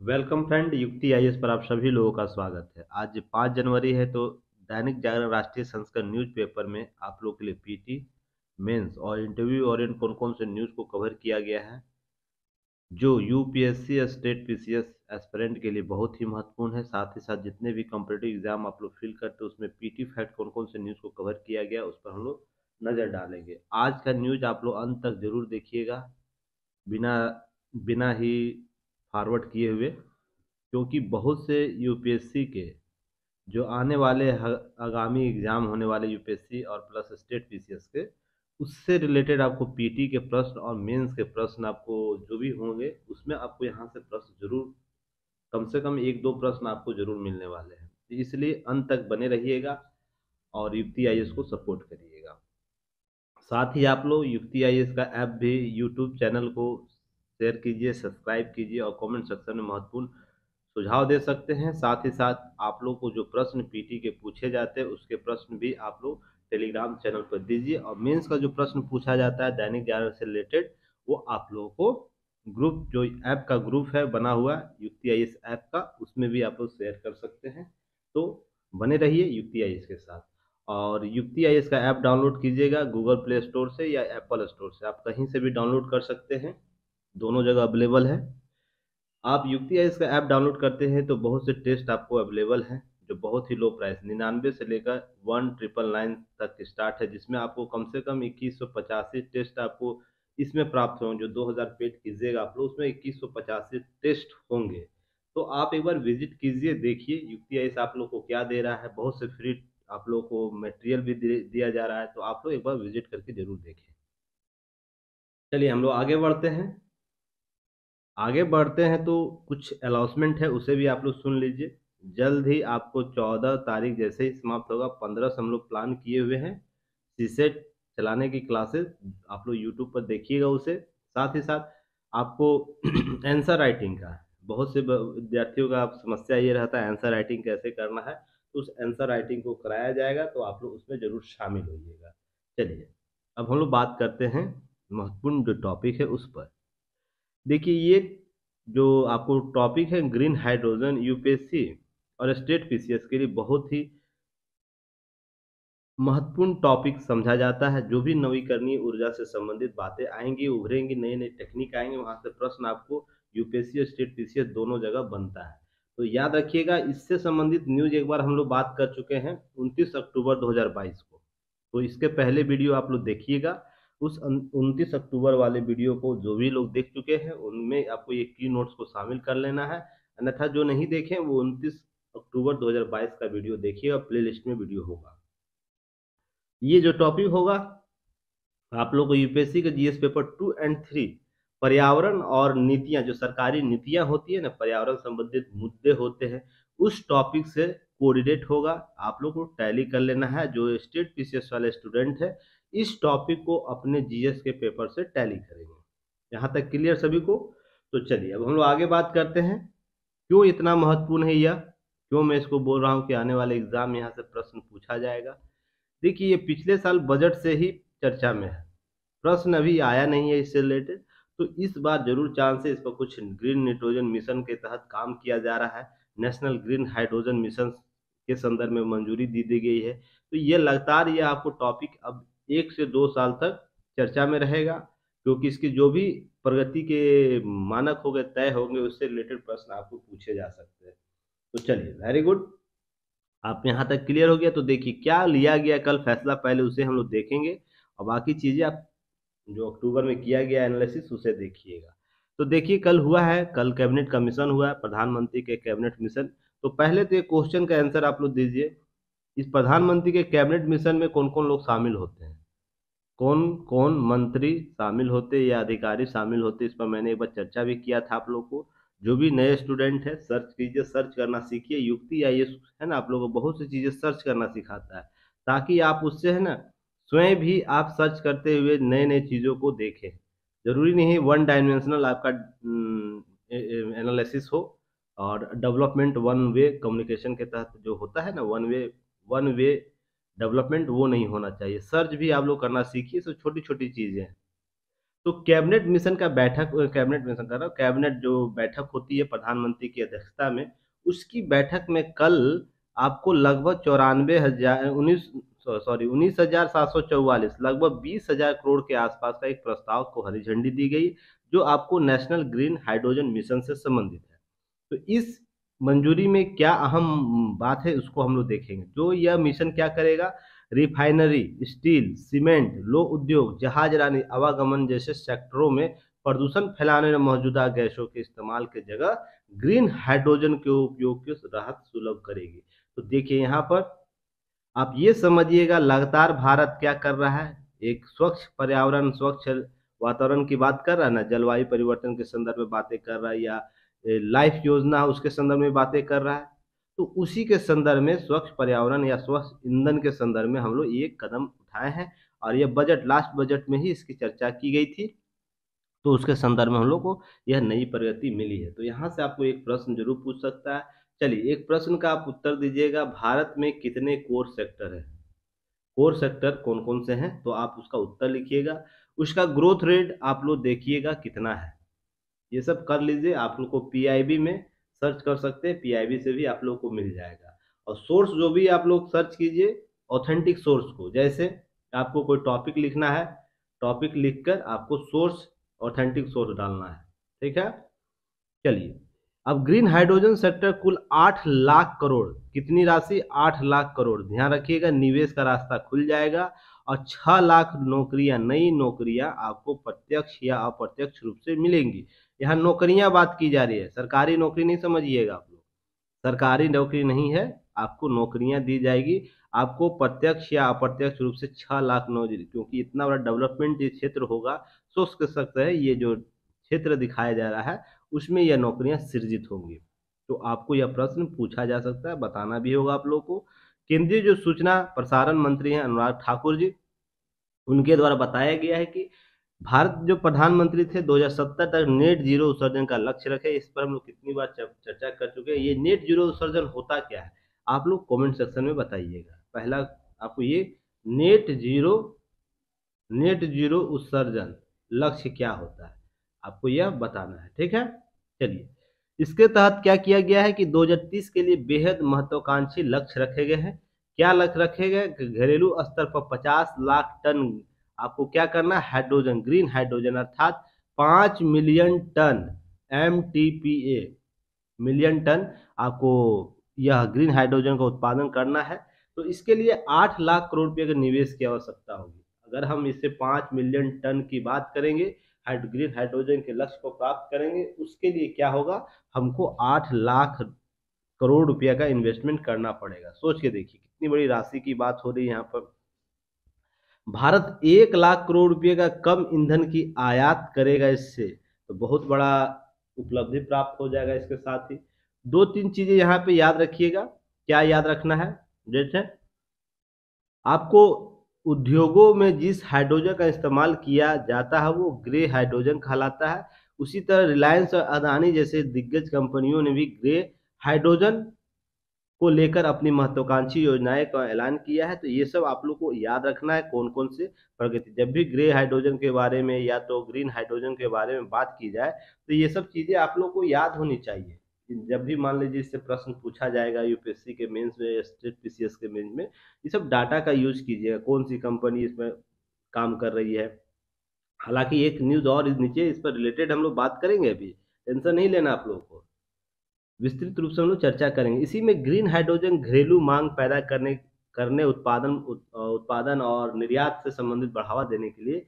Welcome friend, युक्ति IAS पर आप सभी लोगों का स्वागत है। आज पाँच जनवरी है तो दैनिक जागरण राष्ट्रीय संस्करण न्यूज़पेपर में आप लोग के लिए पीटी, मेंस और इंटरव्यू ओरिएंट कौन कौन से न्यूज़ को कवर किया गया है, जो यूपीएससी स्टेट पीसीएस एस्पिरेंट के लिए बहुत ही महत्वपूर्ण है। साथ ही साथ जितने भी कॉम्पिटेटिव एग्ज़ाम आप लोग फिल करते हैं, उसमें पीटी फैक्ट कौन कौन से न्यूज़ को कवर किया गया, उस पर हम लोग नज़र डालेंगे। आज का न्यूज़ आप लोग अंत तक ज़रूर देखिएगा। बिना बिना ही फॉरवर्ड किए हुए, क्योंकि बहुत से यूपीएससी के जो आने वाले आगामी एग्ज़ाम होने वाले यूपीएससी और प्लस स्टेट पीसीएस के, उससे रिलेटेड आपको पीटी के प्रश्न और मेंस के प्रश्न आपको जो भी होंगे, उसमें आपको यहाँ से प्रश्न ज़रूर, कम से कम एक दो प्रश्न आपको ज़रूर मिलने वाले हैं। तो इसलिए अंत तक बने रहिएगा और युक्ति आई को सपोर्ट करिएगा। साथ ही आप लोग युक्ति आई का ऐप भी यूट्यूब चैनल को शेयर कीजिए, सब्सक्राइब कीजिए और कमेंट सेक्शन में महत्वपूर्ण सुझाव दे सकते हैं। साथ ही साथ आप लोग को जो प्रश्न पीटी के पूछे जाते हैं, उसके प्रश्न भी आप लोग टेलीग्राम चैनल पर दीजिए और मेंस का जो प्रश्न पूछा जाता है, दैनिक जागरण से रिलेटेड, वो आप लोगों को ग्रुप, जो ऐप का ग्रुप है, बना हुआ युक्ति आई ऐप का, उसमें भी आप लोग शेयर कर सकते हैं। तो बने रहिए युक्ति आई के साथ। और युक्ति आई का ऐप डाउनलोड कीजिएगा गूगल प्ले स्टोर से या एप्पल स्टोर से। आप कहीं से भी डाउनलोड कर सकते हैं। दोनों जगह अवेलेबल है। आप युक्ति इसका ऐप डाउनलोड करते हैं तो बहुत से टेस्ट आपको अवेलेबल हैं, जो बहुत ही लो प्राइस निन्यानवे से लेकर वन ट्रिपल नाइन तक स्टार्ट है, जिसमें आपको कम से कम इक्कीस सौ पचासी टेस्ट आपको इसमें प्राप्त होंगे, जो 2000 पेड कीजिएगा आप लोग, उसमें इक्कीस सौ पचासी टेस्ट होंगे। तो आप एक बार विज़िट कीजिए, देखिए युक्ति आइस आप लोग को क्या दे रहा है। बहुत से फ्री आप लोग को मटेरियल भी दिया जा रहा है तो आप लोग एक बार विज़िट करके ज़रूर देखें। चलिए हम लोग आगे बढ़ते हैं। आगे बढ़ते हैं तो कुछ अलाउंसमेंट है, उसे भी आप लोग सुन लीजिए। जल्द ही आपको चौदह तारीख जैसे ही समाप्त होगा, पंद्रह से हम लोग प्लान किए हुए हैं। सीसेट चलाने की क्लासेस आप लोग यूट्यूब पर देखिएगा उसे। साथ ही साथ आपको आंसर राइटिंग का बहुत से विद्यार्थियों का समस्या ये रहता है आंसर राइटिंग कैसे करना है तो उस आंसर राइटिंग को कराया जाएगा तो आप लोग उसमें ज़रूर शामिल होइएगा। चलिए, अब हम लोग बात करते हैं, महत्वपूर्ण जो टॉपिक है उस पर। देखिए, ये जो आपको टॉपिक है ग्रीन हाइड्रोजन यूपीएससी और स्टेट पीसीएस के लिए बहुत ही महत्वपूर्ण टॉपिक समझा जाता है। जो भी नवीकरणीय ऊर्जा से संबंधित बातें आएँगी, उभरेंगी नए नए टेक्निक आएँगे, वहाँ से प्रश्न आपको यूपीएससी और स्टेट पीसीएस दोनों जगह बनता है। तो याद रखिएगा, इससे संबंधित न्यूज़ एक बार हम लोग बात कर चुके हैं 29 अक्टूबर 2022 को। तो इसके पहले वीडियो आप लोग देखिएगा। उस उनतीस अक्टूबर वाले वीडियो को जो भी लोग देख चुके हैं, उनमें आपको ये की नोट्स को शामिल कर लेना है। अन्यथा जो नहीं देखे, वो उनतीस अक्टूबर 2022 का वीडियो देखिएगा प्ले लिस्ट में वीडियो होगा। ये जो टॉपिक होगा, आप लोग को यूपीएससी का GS paper two and three पर्यावरण और नीतियाँ, जो सरकारी नीतियाँ होती है ना, पर्यावरण संबंधित मुद्दे होते हैं, उस टॉपिक से कोऑर्डिनेट होगा। आप लोग को टैली कर लेना है। जो स्टेट पीसीएस वाले स्टूडेंट है इस टॉपिक को अपने जीएस के पेपर से टैली करेंगे। यहाँ तक क्लियर सभी को? तो चलिए, अब हम लोग आगे बात करते हैं। क्यों इतना महत्वपूर्ण है यह? क्यों मैं इसको बोल रहा हूँ कि आने वाले एग्ज़ाम यहाँ से प्रश्न पूछा जाएगा? देखिए, ये पिछले साल बजट से ही चर्चा में है। प्रश्न अभी आया नहीं है इससे रिलेटेड तो इस बार ज़रूर चांस है इस पर कुछ ग्रीन नाइट्रोजन मिशन के तहत काम किया जा रहा है। नेशनल ग्रीन हाइड्रोजन मिशन के संदर्भ में मंजूरी दी दी गई है। तो ये लगातार ये आपको टॉपिक अब एक से दो साल तक चर्चा में रहेगा, क्योंकि इसकी जो भी प्रगति के मानक हो गए तय होंगे, उससे रिलेटेड प्रश्न आपको पूछे जा सकते हैं। तो चलिए वेरी गुड आप यहाँ तक क्लियर हो गया तो देखिए क्या लिया गया, कल फैसला पहले उसे हम लोग देखेंगे, और बाकी चीज़ें आप जो अक्टूबर में किया गया एनालिसिस उसे देखिएगा। तो देखिए, कल हुआ है, कल कैबिनेट का मिशन हुआ है, प्रधानमंत्री के कैबिनेट मिशन तो पहले तो क्वेश्चन का आंसर आप लोग दीजिए, इस प्रधानमंत्री के कैबिनेट मिशन में कौन कौन लोग शामिल होते हैं? कौन कौन मंत्री शामिल होते या अधिकारी शामिल होते, इस पर मैंने एक बार चर्चा भी किया था आप लोग को। जो भी नए स्टूडेंट है सर्च कीजिए सर्च करना सीखिए। युक्ति या ये है ना, आप लोगों को बहुत सी चीज़ें सर्च करना सिखाता है। ताकि आप उससे है ना, स्वयं भी आप सर्च करते हुए नए नए चीज़ों को देखें। ज़रूरी नहीं वन डायमेंशनल आपका एनालिसिस हो और डेवलपमेंट वन वे कम्युनिकेशन के तहत जो होता है ना one way one way development वो नहीं होना चाहिए। सर्च भी आप लोग करना सीखिए सो छोटी छोटी चीज़ें तो कैबिनेट मिशन का बैठक, कैबिनेट मिशन कर रहा हूँ, कैबिनेट जो बैठक होती है प्रधानमंत्री की अध्यक्षता में, उसकी बैठक में कल आपको लगभग चौरानवे हज़ार, उन्नीस, सॉरी, उन्नीस हज़ार सात सौ चौवालीस, लगभग बीस हज़ार करोड़ के आसपास का एक प्रस्ताव को हरी झंडी दी गई, जो आपको नेशनल ग्रीन हाइड्रोजन मिशन से संबंधित है। तो इस मंजूरी में क्या अहम बात है, उसको हम लोग देखेंगे। जो यह मिशन क्या करेगा? रिफाइनरी, स्टील, सीमेंट लो उद्योग, जहाज़ रानी आवागमन जैसे सेक्टरों में प्रदूषण फैलाने में मौजूदा गैसों के इस्तेमाल के जगह ग्रीन हाइड्रोजन के उपयोग की राहत सुलभ करेगी। तो देखिए यहाँ पर, आप ये समझिएगा, लगातार भारत क्या कर रहा है? एक स्वच्छ पर्यावरण, स्वच्छ वातावरण की बात कर रहा है ना? जलवायु परिवर्तन के संदर्भ में बातें कर रहा है या लाइफ योजना उसके संदर्भ में बातें कर रहा है। तो उसी के संदर्भ में स्वच्छ पर्यावरण या स्वच्छ ईंधन के संदर्भ में हम लोग एक कदम उठाए हैं और ये बजट लास्ट बजट में ही इसकी चर्चा की गई थी। तो उसके संदर्भ में हम लोग को यह नई प्रगति मिली है। तो यहाँ से आपको एक प्रश्न ज़रूर पूछ सकता है। चलिए, एक प्रश्न का आप उत्तर दीजिएगा। भारत में कितने कोर सेक्टर है? कोर सेक्टर कौन कौन से हैं? तो आप उसका उत्तर लिखिएगा। उसका ग्रोथ रेट आप लोग देखिएगा कितना है। ये सब कर लीजिए, आप लोग को पीआईबी में सर्च कर सकते हैं पीआईबी से भी आप लोग को मिल जाएगा। और सोर्स जो भी आप लोग सर्च कीजिए ऑथेंटिक सोर्स को, जैसे आपको कोई टॉपिक लिखना है टॉपिक लिखकर आपको सोर्स ऑथेंटिक सोर्स डालना है। ठीक है? चलिए, अब ग्रीन हाइड्रोजन सेक्टर कुल आठ लाख करोड़, कितनी राशि? आठ लाख करोड़। ध्यान रखिएगा, निवेश का रास्ता खुल जाएगा और छह लाख नौकरियाँ, नई नौकरियाँ आपको प्रत्यक्ष या अप्रत्यक्ष रूप से मिलेंगी। यहाँ नौकरियाँ बात की जा रही है। सरकारी नौकरी नहीं समझिएगा आप लोग। सरकारी नौकरी नहीं है, आपको नौकरियाँ दी जाएगी। आपको प्रत्यक्ष या अप्रत्यक्ष रूप से छह लाख नौकरी क्योंकि इतना बड़ा डेवलपमेंट क्षेत्र होगा सोच सकते हैं, ये जो क्षेत्र दिखाया जा रहा है, उसमें यह नौकरियाँ सृजित होंगी। तो आपको यह प्रश्न पूछा जा सकता है, बताना भी होगा आप लोग को। केंद्रीय जो सूचना प्रसारण मंत्री हैं अनुराग ठाकुर जी, उनके द्वारा बताया गया है कि भारत जो प्रधानमंत्री थे 2070 तक नेट ज़ीरो उत्सर्जन का लक्ष्य रखे। इस पर हम लोग कितनी बार चर्चा कर चुके हैं। ये नेट ज़ीरो उत्सर्जन होता क्या है? आप लोग कमेंट सेक्शन में बताइएगा। पहला, आपको ये नेट ज़ीरो नेट ज़ीरो उत्सर्जन लक्ष्य क्या होता है? आपको यह बताना है, ठीक है? चलिए, इसके तहत क्या किया गया है कि 2030 के लिए बेहद महत्वाकांक्षी लक्ष्य रखे गए हैं। क्या लक्ष्य रखे गए? घरेलू स्तर पर 50 लाख टन आपको क्या करना हाइड्रोजन, ग्रीन हाइड्रोजन अर्थात पाँच million tonne MTPA million tonne आपको यह ग्रीन हाइड्रोजन का उत्पादन करना है। तो इसके लिए आठ लाख करोड़ रुपये का निवेश की आवश्यकता होगी। अगर हम इससे पाँच मिलियन टन की बात करेंगे ग्रीन हाइड्रोजन के लक्ष्य को प्राप्त करेंगे, उसके लिए क्या होगा? हमको आठ लाख करोड़ रुपया का इन्वेस्टमेंट करना पड़ेगा। सोच के देखिए, कितनी बड़ी राशि की बात हो रही है यहाँ पर। भारत एक लाख करोड़ रुपए का कम ईंधन की आयात करेगा इससे। तो बहुत बड़ा उपलब्धि प्राप्त हो जाएगा इसके साथ ही। दो तीन चीज़ें यहाँ पे याद रखिएगा। क्या याद रखना है? जैसे आपको उद्योगों में जिस हाइड्रोजन का इस्तेमाल किया जाता है, वो ग्रे हाइड्रोजन कहलाता है। उसी तरह रिलायंस और अदानी जैसे दिग्गज कंपनियों ने भी ग्रे हाइड्रोजन को लेकर अपनी महत्वाकांक्षी योजनाएँ का ऐलान किया है तो ये सब आप लोग को याद रखना है कौन कौन से प्रगति। जब भी ग्रे हाइड्रोजन के बारे में या तो ग्रीन हाइड्रोजन के बारे में बात की जाए तो ये सब चीज़ें आप लोग को याद होनी चाहिए। जब भी मान लीजिए इससे प्रश्न पूछा जाएगा यूपीएससी के मेंस में या स्टेट पीसीएस के मेंस में, ये सब डाटा का यूज़ कीजिएगा, कौन सी कंपनी इसमें काम कर रही है। हालाँकि एक न्यूज़ और नीचे इस पर रिलेटेड हम लोग बात करेंगे अभी, टेंशन नहीं लेना आप लोगों को। विस्तृत रूप से हम लोग चर्चा करेंगे। इसी में ग्रीन हाइड्रोजन घरेलू मांग पैदा करने करने उत्पादन उत्पादन और निर्यात से संबंधित बढ़ावा देने के लिए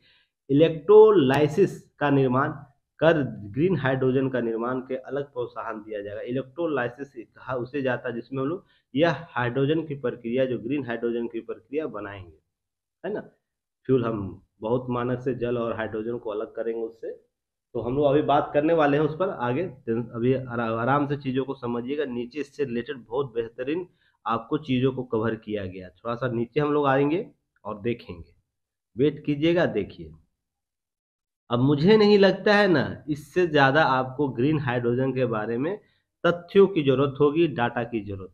इलेक्ट्रोलाइसिस का निर्माण कर, ग्रीन हाइड्रोजन का निर्माण के अलग प्रोत्साहन दिया जाएगा। इलेक्ट्रोलाइसिस कहा उसे जाता है जिसमें हम लोग यह हाइड्रोजन की प्रक्रिया, जो ग्रीन हाइड्रोजन की प्रक्रिया बनाएँगे। है ना? फ्यूल हम बहुत मानक से जल और हाइड्रोजन को अलग करेंगे उससे। तो हम लोग अभी बात करने वाले हैं उस पर आगे। अभी आराम से चीज़ों को समझिएगा। नीचे इससे रिलेटेड बहुत बेहतरीन आपको चीज़ों को कवर किया गया। थोड़ा सा नीचे हम लोग आएँगे और देखेंगे। वेट कीजिएगा, देखिए। अब मुझे नहीं लगता है ना, इससे ज़्यादा आपको ग्रीन हाइड्रोजन के बारे में तथ्यों की ज़रूरत होगी, डाटा की ज़रूरत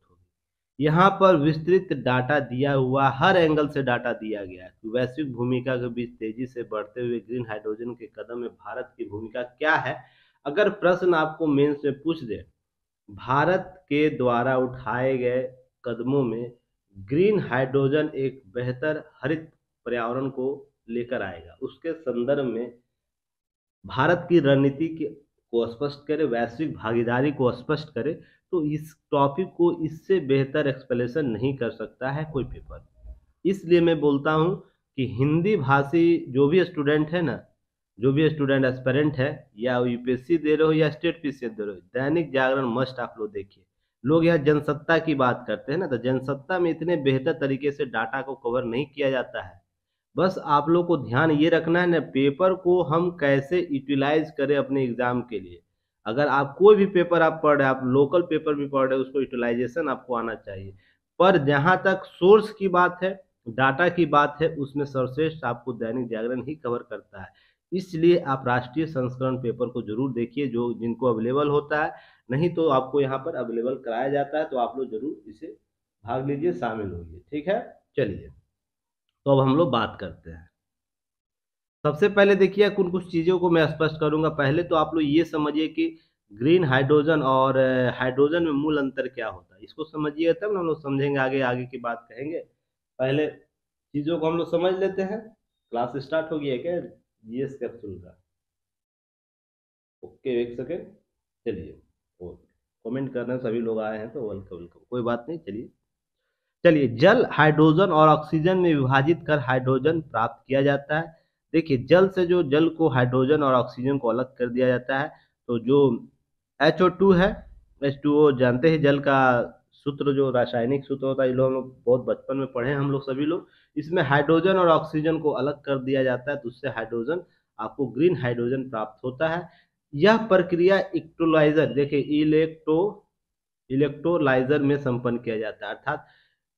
यहाँ पर विस्तृत डाटा दिया हुआ, हर एंगल से डाटा दिया गया है। तो वैश्विक भूमिका के बीच तेज़ी से बढ़ते हुए ग्रीन हाइड्रोजन के कदम में भारत की भूमिका क्या है? अगर प्रश्न आपको मेंस में पूछ दे, भारत के द्वारा उठाए गए कदमों में ग्रीन हाइड्रोजन एक बेहतर हरित पर्यावरण को लेकर आएगा। उसके संदर्भ में भारत की रणनीति को स्पष्ट करे, वैश्विक भागीदारी को स्पष्ट करे तो इस टॉपिक को इससे बेहतर एक्सप्लेनेशन नहीं कर सकता है कोई पेपर इसलिए मैं बोलता हूँ कि हिंदी भाषी जो भी स्टूडेंट है ना, जो भी स्टूडेंट एस्पेरेंट है, या यूपीएससी दे रहे हो या स्टेट पी दे रहे हो, दैनिक जागरण मस्ट आप लोग देखिए। लोग यहाँ जनसत्ता की बात करते हैं ना तो जनसत्ता में इतने बेहतर तरीके से डाटा को कवर नहीं किया जाता है। बस आप लोग को ध्यान ये रखना है ना, पेपर को हम कैसे यूटिलाइज करें अपने एग्ज़ाम के लिए। अगर आप कोई भी पेपर आप पढ़ रहे हैं, आप लोकल पेपर भी पढ़ रहे हैं, उसको यूटिलाइजेशन आपको आना चाहिए। पर जहाँ तक सोर्स की बात है डाटा की बात है, उसमें सर्वश्रेष्ठ आपको दैनिक जागरण ही कवर करता है। इसलिए आप राष्ट्रीय संस्करण पेपर को ज़रूर देखिए, जो जिनको अवेलेबल होता है। नहीं तो आपको यहाँ पर अवेलेबल कराया जाता है तो आप लोग ज़रूर इसे भाग लीजिए, शामिल होइए। ठीक है? चलिए। तो अब हम लोग बात करते हैं। सबसे पहले देखिए कुछ कुछ चीज़ों को मैं स्पष्ट करूँगा। पहले तो आप लोग ये समझिए कि ग्रीन हाइड्रोजन और हाइड्रोजन में मूल अंतर क्या होता है। इसको समझिए तब ना हम लोग समझेंगे, आगे आगे की बात कहेंगे। पहले चीज़ों को हम लोग समझ लेते हैं। क्लास स्टार्ट हो गया क्या? जीएस कैप्सूल का ओके, एक सेकेंड। चलिए कमेंट कर रहे हैं, सभी लोग आए हैं तो वेलकम वेलकम। कोई बात नहीं, चलिए। चलिए, जल हाइड्रोजन और ऑक्सीजन में विभाजित कर हाइड्रोजन प्राप्त किया जाता है। देखिए, जल से जो जल को हाइड्रोजन और ऑक्सीजन को अलग कर दिया जाता है तो जो एच ओ टू है एच टू जानते हैं, जल का सूत्र जो रासायनिक सूत्र होता है लोग हम लोग बहुत बचपन में पढ़े हैं, हम लोग सभी लोग। इसमें हाइड्रोजन और ऑक्सीजन को अलग कर दिया जाता है तो उससे हाइड्रोजन, आपको ग्रीन हाइड्रोजन प्राप्त होता है। यह प्रक्रिया इलेक्ट्रोलाइजर, देखिए, इलेक्ट्रो, इलेक्ट्रोलाइजर में संपन्न किया जाता है, अर्थात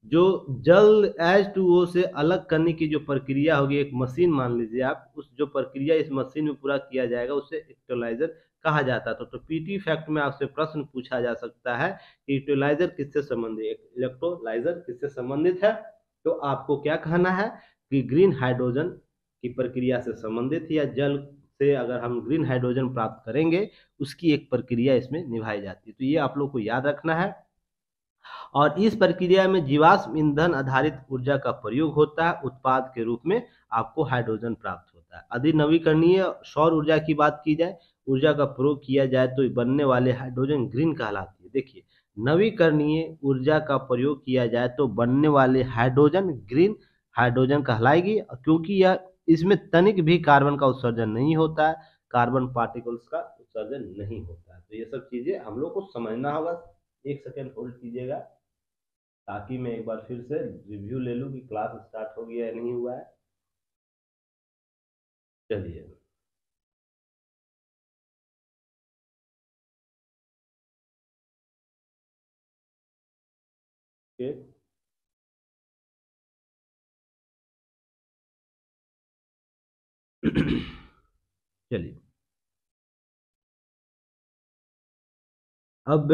जो जल एच टू ओ से अलग करने की जो प्रक्रिया होगी एक मशीन मान लीजिए आप उस जो प्रक्रिया इस मशीन में पूरा किया जाएगा उसे इलेक्ट्रोलाइजर कहा जाता है। तो, तो पीटी फैक्ट में आपसे प्रश्न पूछा जा सकता है कि इलेक्ट्रोलाइजर किससे संबंधित इलेक्ट्रोलाइजर किससे संबंधित है? तो आपको क्या कहना है कि ग्रीन हाइड्रोजन की प्रक्रिया से संबंधित या जल से अगर हम ग्रीन हाइड्रोजन प्राप्त करेंगे उसकी एक प्रक्रिया इसमें निभाई जाती है। तो ये आप लोग को याद रखना है। और इस प्रक्रिया में जीवाश्म ईंधन आधारित ऊर्जा का प्रयोग होता है, उत्पाद के रूप में आपको हाइड्रोजन प्राप्त होता है। यदि नवीकरणीय सौर ऊर्जा की बात की जाए, ऊर्जा का प्रयोग किया जाए तो बनने वाले हाइड्रोजन ग्रीन कहलाती है। देखिए, नवीकरणीय ऊर्जा का प्रयोग किया जाए तो बनने वाले हाइड्रोजन ग्रीन हाइड्रोजन कहलाएगी, क्योंकि यह इसमें तनिक भी कार्बन का उत्सर्जन नहीं होता है, कार्बन पार्टिकल्स का उत्सर्जन नहीं होता है। तो ये सब चीज़ें हम लोग को समझना होगा। एक सेकेंड होल्ड कीजिएगा, ताकि मैं एक बार फिर से रिव्यू ले लूँ कि क्लास स्टार्ट हो गया या नहीं हुआ है। चलिए। चलिए। अब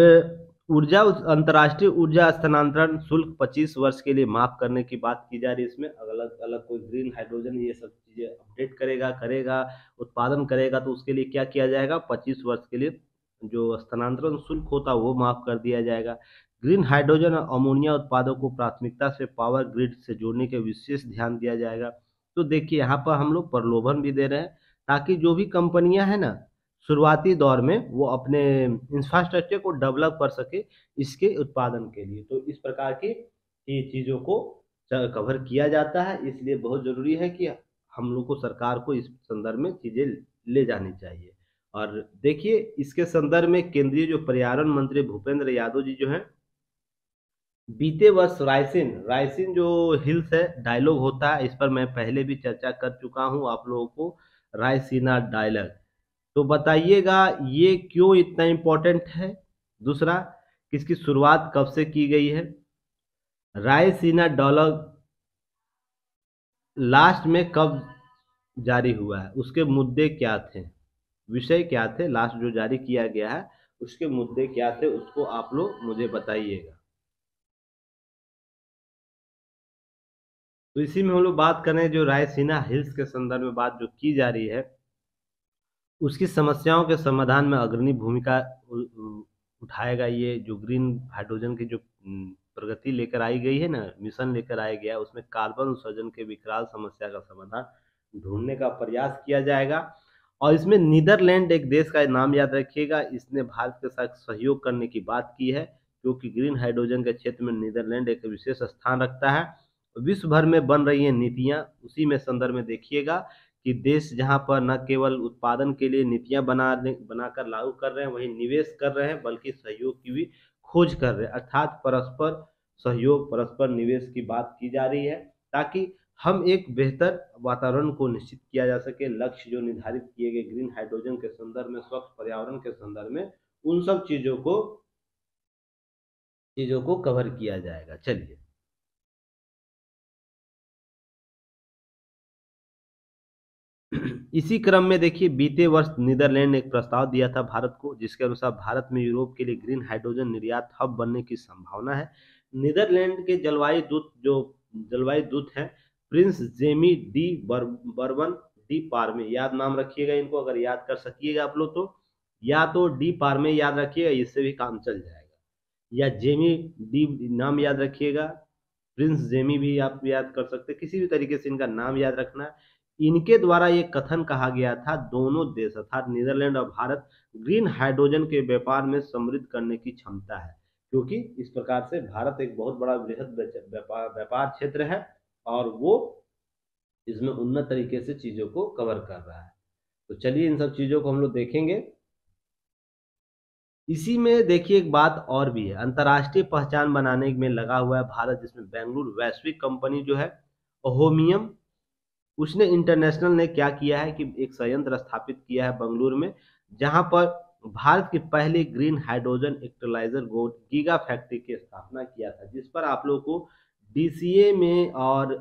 ऊर्जा अंतर्राष्ट्रीय ऊर्जा स्थानांतरण शुल्क 25 वर्ष के लिए माफ़ करने की बात की जा रही है। इसमें अलग अलग कोई ग्रीन हाइड्रोजन ये सब चीज़ें अपडेट करेगा करेगा, उत्पादन करेगा तो उसके लिए क्या किया जाएगा? 25 वर्ष के लिए जो स्थानांतरण शुल्क होता है वो माफ़ कर दिया जाएगा। ग्रीन हाइड्रोजन और अमोनिया उत्पादों को प्राथमिकता से पावर ग्रिड से जोड़ने के विशेष ध्यान दिया जाएगा। तो देखिए, यहाँ पर हम लोग प्रलोभन भी दे रहे हैं, ताकि जो भी कंपनियाँ हैं ना शुरुआती दौर में वो अपने इंफ्रास्ट्रक्चर को डेवलप कर सके इसके उत्पादन के लिए। तो इस प्रकार की चीज़ों को कवर किया जाता है। इसलिए बहुत ज़रूरी है कि हम लोग को सरकार को इस संदर्भ में चीज़ें ले जानी चाहिए। और देखिए, इसके संदर्भ में केंद्रीय जो पर्यावरण मंत्री भूपेंद्र यादव जी जो हैं, बीते वर्ष रायसिन रायसिन जो हिल्स है डायलॉग होता है, इस पर मैं पहले भी चर्चा कर चुका हूँ आप लोगों को, रायसीना डायलॉग तो बताइएगा ये क्यों इतना इम्पोर्टेंट है? दूसरा, किसकी शुरुआत कब से की गई है? रायसीना डायलॉग लास्ट में कब जारी हुआ है? उसके मुद्दे क्या थे? विषय क्या थे? लास्ट जो जारी किया गया है, उसके मुद्दे क्या थे? उसको आप लोग मुझे बताइएगा। तो इसी में हम लोग बात करें जो रायसीना हिल्स के संदर्भ में बात जो की जा रही है उसकी समस्याओं के समाधान में अग्रणी भूमिका उठाएगा ये जो ग्रीन हाइड्रोजन की जो प्रगति लेकर आई गई है ना, मिशन लेकर आया गया, उसमें कार्बन उत्सर्जन के विकराल समस्या का समाधान ढूँढने का प्रयास किया जाएगा। और इसमें नीदरलैंड एक देश का नाम याद रखिएगा, इसने भारत के साथ सहयोग करने की बात की है, क्योंकि ग्रीन हाइड्रोजन के क्षेत्र में नीदरलैंड एक विशेष स्थान रखता है। विश्व भर में बन रही है नीतियाँ, उसी में संदर्भ में देखिएगा कि देश जहाँ पर न केवल उत्पादन के लिए नीतियाँ बना बनाकर लागू कर रहे हैं, वहीं निवेश कर रहे हैं, बल्कि सहयोग की भी खोज कर रहे हैं। अर्थात परस्पर सहयोग, परस्पर निवेश की बात की जा रही है, ताकि हम एक बेहतर वातावरण को निश्चित किया जा सके। लक्ष्य जो निर्धारित किए गए ग्रीन हाइड्रोजन के संदर्भ में, स्वच्छ पर्यावरण के संदर्भ में, उन सब चीज़ों को चीज़ों को कवर किया जाएगा। चलिए। इसी क्रम में देखिए बीते वर्ष नीदरलैंड ने एक प्रस्ताव दिया था भारत को जिसके अनुसार भारत में यूरोप के लिए ग्रीन हाइड्रोजन निर्यात हब बनने की संभावना है। नीदरलैंड के जलवायु दूत जो जलवायु दूत हैं प्रिंस जेमी डी बर, बर्बन डी पार्मे याद नाम रखिएगा इनको अगर याद कर सकिएगा आप लोग तो। या तो डी पार्मे याद रखिएगा इससे भी काम चल जाएगा। या जेमी डी नाम याद रखिएगा प्रिंस जेमी भी आप याद कर सकते किसी भी तरीके से इनका नाम याद रखना। है इनके द्वारा ये कथन कहा गया था, दोनों देश अर्थात नीदरलैंड और भारत ग्रीन हाइड्रोजन के व्यापार में समृद्ध करने की क्षमता है, क्योंकि इस प्रकार से भारत एक बहुत बड़ा वृहद व्यापार क्षेत्र है और वो इसमें उन्नत तरीके से चीज़ों को कवर कर रहा है। तो चलिए इन सब चीज़ों को हम लोग देखेंगे। इसी में देखिए एक बात और भी है, अंतर्राष्ट्रीय पहचान बनाने में लगा हुआ है भारत, जिसमें बेंगलुरु वैश्विक कंपनी जो है होमियम उसने इंटरनेशनल ने क्या किया है कि एक संयंत्र स्थापित किया है बंगलुरु में, जहाँ पर भारत की पहले ग्रीन हाइड्रोजन इलेक्ट्रोलाइजर गोट गीगा फैक्ट्री की स्थापना किया था, जिस पर आप लोग को डीसीए में और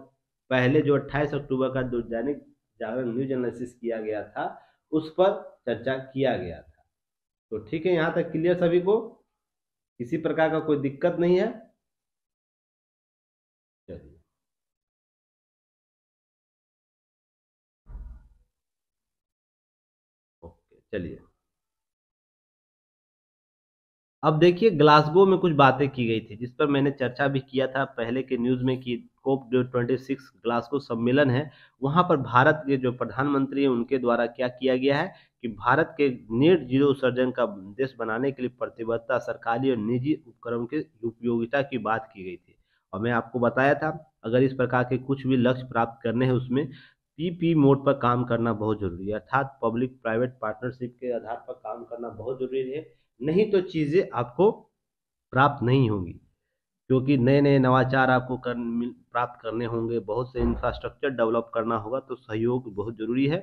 पहले जो 28 अक्टूबर का दैनिक जागरण न्यूज़ एनालिसिस किया गया था, उस पर चर्चा किया गया था। तो ठीक है, यहाँ तक क्लियर सभी को? किसी प्रकार का कोई दिक्कत नहीं है चलिए चलिए। अब देखिए, ग्लासगो में कुछ बातें की गई थी, जिस पर मैंने चर्चा भी किया था पहले के न्यूज़ में कि कोप ट्वेंटी सिक्स ग्लासगो सम्मेलन है, वहाँ पर भारत के जो प्रधानमंत्री हैं, उनके द्वारा क्या किया गया है कि भारत के नेट ज़ीरो उत्सर्जन का देश बनाने के लिए प्रतिबद्धता सरकारी और निजी उपक्रम के उपयोगिता की बात की गई थी। और मैं आपको बताया था, अगर इस प्रकार के कुछ भी लक्ष्य प्राप्त करने हैं उसमें पीपी मोड पर काम करना बहुत ज़रूरी है। अर्थात पब्लिक प्राइवेट पार्टनरशिप के आधार पर काम करना बहुत ज़रूरी है। नहीं तो चीज़ें आपको प्राप्त नहीं होंगी। क्योंकि नए नए नवाचार आपको कर, प्राप्त करने होंगे। बहुत से इंफ्रास्ट्रक्चर डेवलप करना होगा तो सहयोग बहुत ज़रूरी है।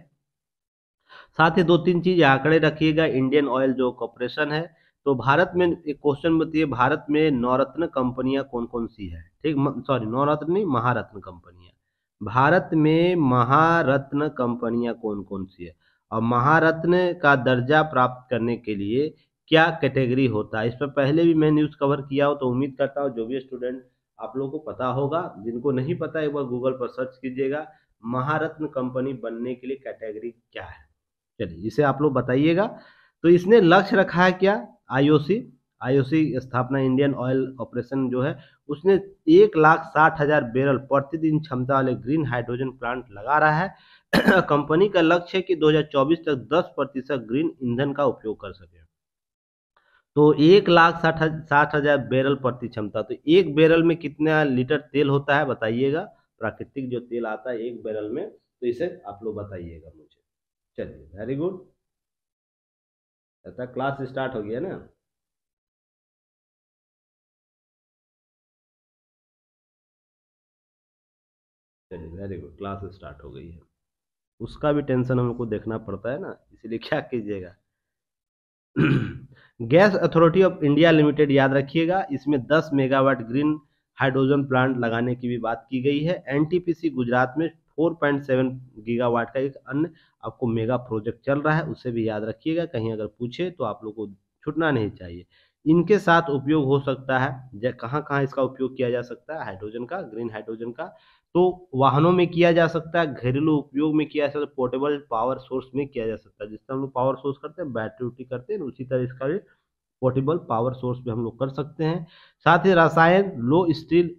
साथ ही दो तीन चीज़ आंकड़े रखिएगा। इंडियन ऑयल जो कॉपरेशन है तो भारत में एक क्वेश्चन बताइए भारत में नवरत्न कंपनियाँ कौन कौन सी है? ठीक सॉरी नवरत्न नहीं महारत्न कंपनियाँ। भारत में महारत्न कंपनियाँ कौन कौन सी है? और महारत्न का दर्जा प्राप्त करने के लिए क्या कैटेगरी होता है? इस पर पहले भी मैं न्यूज़ कवर किया हो तो उम्मीद करता हूँ जो भी स्टूडेंट आप लोगों को पता होगा। जिनको नहीं पता, एक बार गूगल पर सर्च कीजिएगा, महारत्न कंपनी बनने के लिए कैटेगरी क्या है? चलिए, इसे आप लोग बताइएगा। तो इसने लक्ष्य रखा है क्या? आईओसी आईओसी स्थापना इंडियन ऑयल ऑपरेशन जो है, उसने एक लाख साठ हज़ार बैरल प्रतिदिन क्षमता वाले ग्रीन हाइड्रोजन प्लांट लगा रहा है। कंपनी का लक्ष्य है कि 2024 तक 10 प्रतिशत ग्रीन ईंधन का उपयोग कर सके। तो एक लाख साठ साठ हज़ार बैरल प्रति क्षमता तो एक बैरल में कितना लीटर तेल होता है बताइएगा? प्राकृतिक जो तेल आता है एक बैरल में तो इसे आप लोग बताइएगा मुझे। चलिए वेरी गुड क्लास स्टार्ट हो गया ना? चलिए वेरी गुड क्लास स्टार्ट हो गई है। उसका भी टेंशन हमको देखना पड़ता है ना, इसलिए क्या कीजिएगा। Gas Authority of India Limited याद रखिएगा, इसमें 10 मेगावाट ग्रीन हाइड्रोजन प्लांट लगाने की भी बात की गई है। एनटीपीसी गुजरात में 4.7 गीगावाट का एक अन्य आपको मेगा प्रोजेक्ट चल रहा है, उसे भी याद रखिएगा। कहीं अगर पूछे तो आप लोग को छुटना नहीं चाहिए। इनके साथ उपयोग हो सकता है कहाँ कहाँ इसका उपयोग किया जा सकता है? हाइड्रोजन का ग्रीन हाइड्रोजन का। तो वाहनों में किया जा सकता है, घरेलू उपयोग में किया जा सकता है पोर्टेबल पावर सोर्स में किया जा सकता है जिस तरह हम लोग पावर सोर्स करते हैं बैटरी उटी करते हैं, उसी तरह इसका भी पोर्टेबल पावर सोर्स भी हम लोग कर सकते हैं। साथ ही रसायन लो स्टील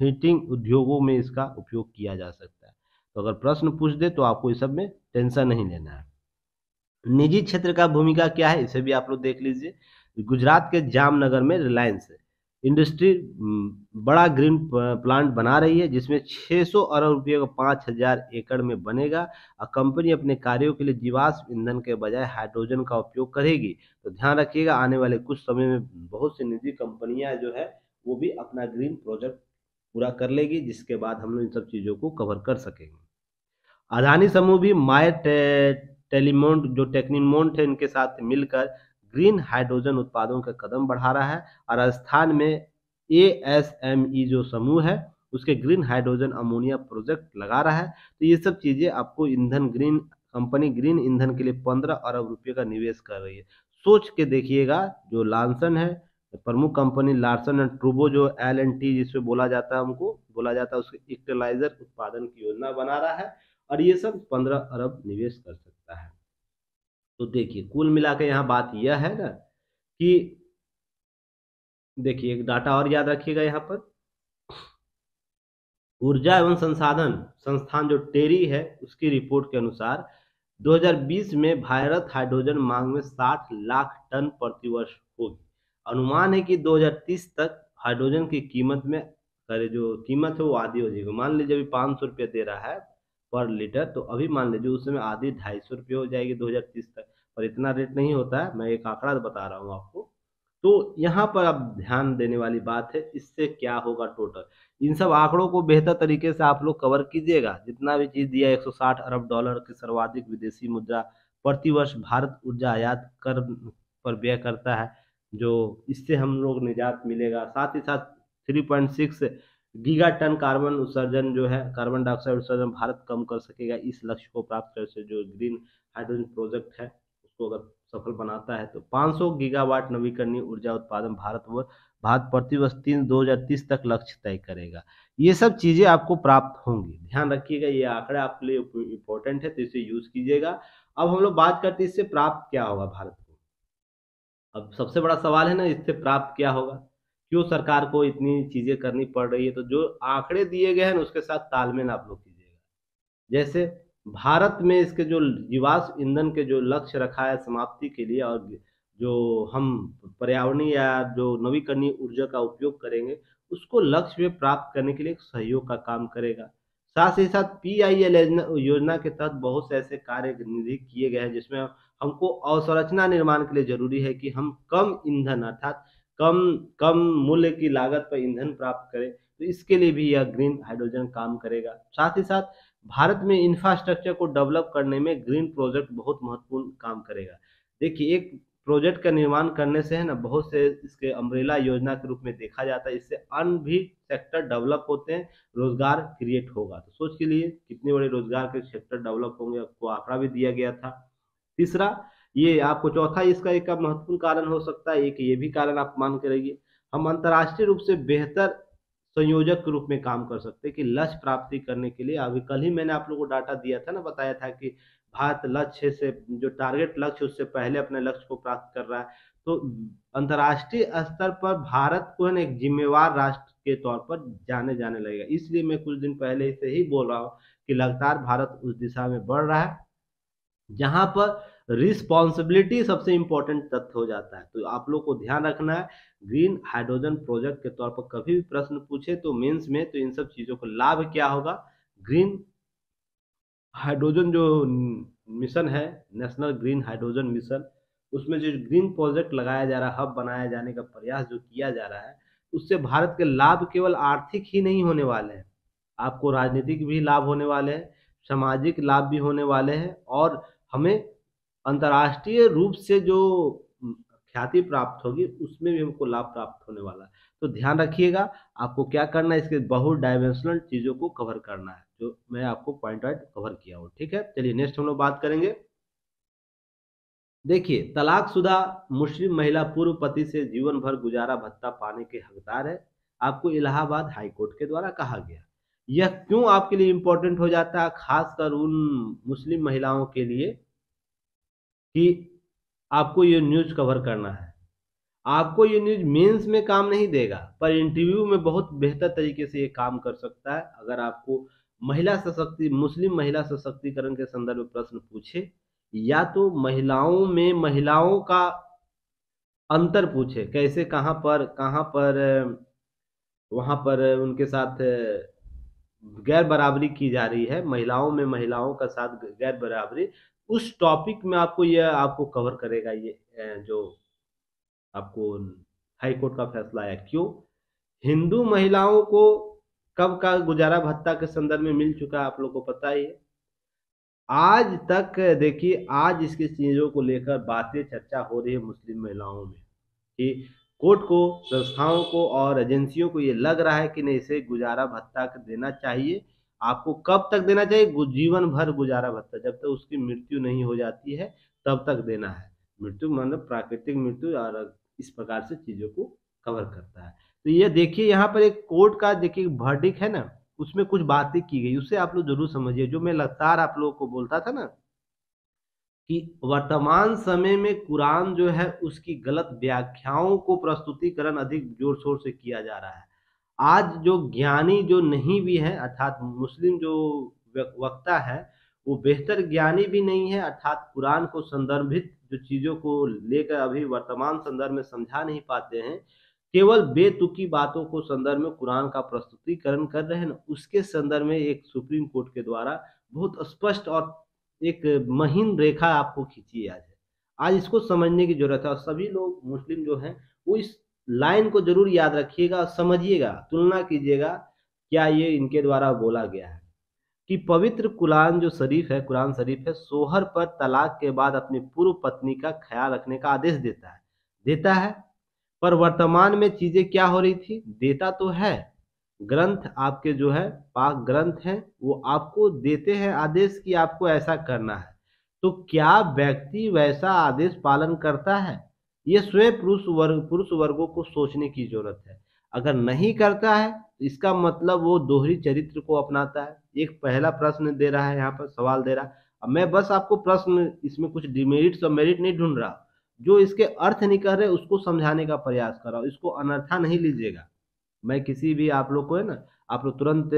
हीटिंग उद्योगों में इसका उपयोग किया जा सकता है। तो अगर प्रश्न पूछ दे तो आपको इस सब में टेंशन नहीं लेना है। निजी क्षेत्र का भूमिका क्या है, इसे भी आप लोग देख लीजिए। गुजरात के जामनगर में रिलायंस इंडस्ट्री बड़ा ग्रीन प्लांट बना रही है, जिसमें 600 अरब रुपये का पाँच हज़ार एकड़ में बनेगा। और कंपनी अपने कार्यों के लिए जीवाश्म ईंधन के बजाय हाइड्रोजन का उपयोग करेगी। तो ध्यान रखिएगा, आने वाले कुछ समय में बहुत सी निजी कंपनियाँ जो है, वो भी अपना ग्रीन प्रोजेक्ट पूरा कर लेगी, जिसके बाद हम लोग इन सब चीज़ों को कवर कर सकेंगे। अदानी समूह भी मायर टेलीमोन्ट जो टेक्निमोन्ट है, इनके साथ मिलकर ग्रीन हाइड्रोजन उत्पादों का कदम बढ़ा रहा है और राजस्थान में ए एस एम ई जो समूह है, उसके ग्रीन हाइड्रोजन अमोनिया प्रोजेक्ट लगा रहा है। तो ये सब चीज़ें आपको ईंधन ग्रीन कंपनी ग्रीन ईंधन के लिए पंद्रह अरब रुपये का निवेश कर रही है। सोच के देखिएगा, जो लांसन है, प्रमुख कंपनी लार्सन एंड ट्रूबो, जो एल एन टी जिसमें बोला जाता है हमको, बोला जाता है उसके इक्टलाइजर उत्पादन की योजना बना रहा है और ये सब पंद्रह अरब निवेश कर सकता तो देखिए, कुल मिला के यहाँ बात यह है ना कि देखिए, एक डाटा और याद रखिएगा यहाँ पर। ऊर्जा एवं संसाधन संस्थान जो टेरी है, उसकी रिपोर्ट के अनुसार 2020 में भारत हाइड्रोजन मांग में 60 लाख टन प्रतिवर्ष होगी। अनुमान है कि 2030 तक हाइड्रोजन की कीमत में करे जो कीमत है वो आधी हो जाएगी। मान लीजिए अभी पाँच सौ रुपया दे रहा है पर लीटर तो अभी मान लीजिए उस समय आधी ढाई सौ रुपये हो जाएगी 2030 तक, पर इतना रेट नहीं होता है। मैं एक आंकड़ा बता रहा हूँ आपको। तो यहाँ पर अब ध्यान देने वाली बात है, इससे क्या होगा टोटल इन सब आंकड़ों को बेहतर तरीके से आप लोग कवर कीजिएगा। जितना भी चीज़ दिया 160 अरब डॉलर के सर्वाधिक विदेशी मुद्रा प्रतिवर्ष भारत ऊर्जा आयात कर, पर व्यय करता है, जो इससे हम लोग निजात मिलेगा। साथ ही साथ 3.6 गीगा टन कार्बन उत्सर्जन जो है, कार्बन डाइऑक्साइड उत्सर्जन भारत कम कर सकेगा इस लक्ष्य को प्राप्त कर जो ग्रीन हाइड्रोजन प्रोजेक्ट है, उसको अगर सफल बनाता है तो 500 गीगावाट नवीकरणीय ऊर्जा उत्पादन भारत व भारत प्रतिवर्ष तीन दो तक लक्ष्य तय करेगा। ये सब चीज़ें आपको प्राप्त होंगी। ध्यान रखिएगा, ये आंकड़े आपके लिए इम्पोर्टेंट है तो इसे यूज़ कीजिएगा। अब हम लोग बात करते हैं इससे प्राप्त क्या होगा भारत को। अब सबसे बड़ा सवाल है ना, इससे प्राप्त क्या होगा? क्यों सरकार को इतनी चीज़ें करनी पड़ रही है? तो जो आंकड़े दिए गए हैं उसके साथ तालमेल आप लोग कीजिएगा। जैसे भारत में इसके जो जीवाश्म ईंधन के जो लक्ष्य रखा है समाप्ति के लिए, और जो हम पर्यावरणीय या जो नवीकरणीय ऊर्जा का उपयोग करेंगे, उसको लक्ष्य में प्राप्त करने के लिए सहयोग का काम करेगा। साथ ही साथ पी आई एल योजना के तहत बहुत से ऐसे कार्य निधि किए गए हैं, जिसमें हमको अवसंरचना निर्माण के लिए ज़रूरी है कि हम कम ईंधन, अर्थात कम कम मूल्य की लागत पर ईंधन प्राप्त करें तो इसके लिए भी यह ग्रीन हाइड्रोजन काम करेगा। साथ ही साथ, भारत में इंफ्रास्ट्रक्चर को डेवलप करने में ग्रीन प्रोजेक्ट बहुत महत्वपूर्ण काम करेगा। देखिए, एक प्रोजेक्ट का निर्माण करने से है ना, बहुत से इसके अम्ब्रेला योजना के रूप में देखा जाता है, इससे अन्य भी सेक्टर डेवलप होते हैं, रोज़गार क्रिएट होगा। तो सोच के लिए कितने बड़े रोज़गार के सेक्टर डेवलप होंगे, आपको आंकड़ा भी दिया गया था। तीसरा ये आपको चौथा इसका एक महत्वपूर्ण कारण हो सकता है, एक ये भी कारण आप मान के रहिए। हम अंतर्राष्ट्रीय रूप से बेहतर संयोजक के रूप में काम कर सकते हैं कि लक्ष्य प्राप्ति करने के लिए। अभी कल ही मैंने आप लोगों को डाटा दिया था ना, बताया था कि भारत लक्ष्य से, जो टारगेट लक्ष्य उससे पहले अपने लक्ष्य को प्राप्त कर रहा है। तो अंतर्राष्ट्रीय स्तर पर भारत को ना, एक जिम्मेवार राष्ट्र के तौर पर जाने जाने लगेगा। इसलिए मैं कुछ दिन पहले से ही बोल रहा हूँ कि लगातार भारत उस दिशा में बढ़ रहा है। जहाँ पर रिस्पॉन्सिबिलिटी सबसे इंपॉर्टेंट तथ्य हो जाता है। तो आप लोग को ध्यान रखना है, ग्रीन हाइड्रोजन प्रोजेक्ट के तौर पर कभी भी प्रश्न पूछे तो मेंस में तो इन सब चीज़ों का लाभ क्या होगा? ग्रीन हाइड्रोजन जो मिशन है, नेशनल ग्रीन हाइड्रोजन मिशन, उसमें जो ग्रीन प्रोजेक्ट लगाया जा रहा है, हब बनाया जाने का प्रयास जो किया जा रहा है, उससे भारत के लाभ केवल आर्थिक ही नहीं होने वाले हैं। आपको राजनीतिक भी लाभ होने वाले हैं, सामाजिक लाभ भी होने वाले हैं और हमें अंतर्राष्ट्रीय रूप से जो ख्याति प्राप्त होगी, उसमें भी हमको लाभ प्राप्त होने वाला है। तो ध्यान रखिएगा, आपको क्या करना है, इसके बहुत डायमेंशनल चीज़ों को कवर करना है, जो मैं आपको पॉइंट वाइट कवर किया हूँ, ठीक है? चलिए, नेक्स्ट हम लोग बात करेंगे। देखिए, तलाकशुदा मुस्लिम महिला पूर्व पति से जीवन भर गुजारा भत्ता पाने के हकदार है, आपको इलाहाबाद हाईकोर्ट के द्वारा कहा गया। यह क्यों आपके लिए इम्पोर्टेंट हो जाता है, खासकर उन मुस्लिम महिलाओं के लिए? कि आपको ये न्यूज़ कवर करना है। आपको ये न्यूज़ मेंस में काम नहीं देगा, पर इंटरव्यू में बहुत बेहतर तरीके से ये काम कर सकता है। अगर आपको महिला सशक्ति, मुस्लिम महिला सशक्तिकरण के संदर्भ में प्रश्न पूछे, या तो महिलाओं में, महिलाओं का अंतर पूछे, कैसे, कहाँ पर कहाँ पर, वहाँ पर उनके साथ गैर बराबरी की जा रही है, महिलाओं में महिलाओं का साथ गैर बराबरी उस टॉपिक में आपको यह आपको कवर करेगा ये जो आपको हाई कोर्ट का फैसला है। क्यों? हिंदू महिलाओं को कब का गुजारा भत्ता के संदर्भ में मिल चुका है आप लोग को पता ही है। आज तक, देखिए, आज इसकी चीज़ों को लेकर बातें चर्चा हो रही है मुस्लिम महिलाओं में कि कोर्ट को, संस्थाओं को और एजेंसियों को ये लग रहा है कि नहीं, इसे गुजारा भत्ता देना चाहिए। आपको कब तक देना चाहिए? जीवन भर गुजारा भत्ता। जब तक उसकी मृत्यु नहीं हो जाती है, तब तक देना है। मृत्यु मतलब प्राकृतिक मृत्यु और इस प्रकार से चीज़ों को कवर करता है। तो ये देखिए, यहाँ पर एक कोर्ट का देखिए वर्डिक है ना, उसमें कुछ बातें की गई। उससे आप लोग ज़रूर समझिए। जो मैं लगातार आप लोगों को बोलता था ना, कि वर्तमान समय में कुरान जो है, उसकी गलत व्याख्याओं को प्रस्तुतिकरण अधिक ज़ोर शोर से किया जा रहा है। आज जो ज्ञानी जो नहीं भी है, अर्थात मुस्लिम जो वक्ता है, वो बेहतर ज्ञानी भी नहीं है, अर्थात कुरान को संदर्भित जो चीज़ों को लेकर अभी वर्तमान संदर्भ में समझा नहीं पाते हैं, केवल बेतुकी बातों को संदर्भ में कुरान का प्रस्तुतिकरण कर रहे हैं। उसके संदर्भ में एक सुप्रीम कोर्ट के द्वारा बहुत स्पष्ट और एक महीन रेखा आपको खींची आज। है आज इसको समझने की ज़रूरत है और सभी लोग मुस्लिम जो हैं, वो इस लाइन को ज़रूर याद रखिएगा समझिएगा, तुलना कीजिएगा, क्या ये इनके द्वारा बोला गया है। कि पवित्र कुरान जो शरीफ है, कुरान शरीफ है, सोहर पर तलाक के बाद अपनी पूर्व पत्नी का ख्याल रखने का आदेश देता है। देता है? पर वर्तमान में चीज़ें क्या हो रही थी? देता तो है। ग्रंथ आपके जो है, पाक ग्रंथ हैं, वो आपको देते हैं आदेश कि आपको ऐसा करना है। तो क्या व्यक्ति वैसा आदेश पालन करता है? ये स्वयं पुरुष वर्ग, पुरुष वर्गों को सोचने की ज़रूरत है। अगर नहीं करता है तो इसका मतलब वो दोहरी चरित्र को अपनाता है। एक पहला प्रश्न दे रहा है, यहाँ पर सवाल दे रहा है। अब मैं बस आपको प्रश्न, इसमें कुछ डिमेरिट्स और मेरिट नहीं ढूंढ रहा। जो इसके अर्थ निकल रहे उसको समझाने का प्रयास कर रहा हूँ। इसको अनर्था नहीं लीजिएगा। मैं किसी भी आप लोग को है ना, आप लोग तुरंत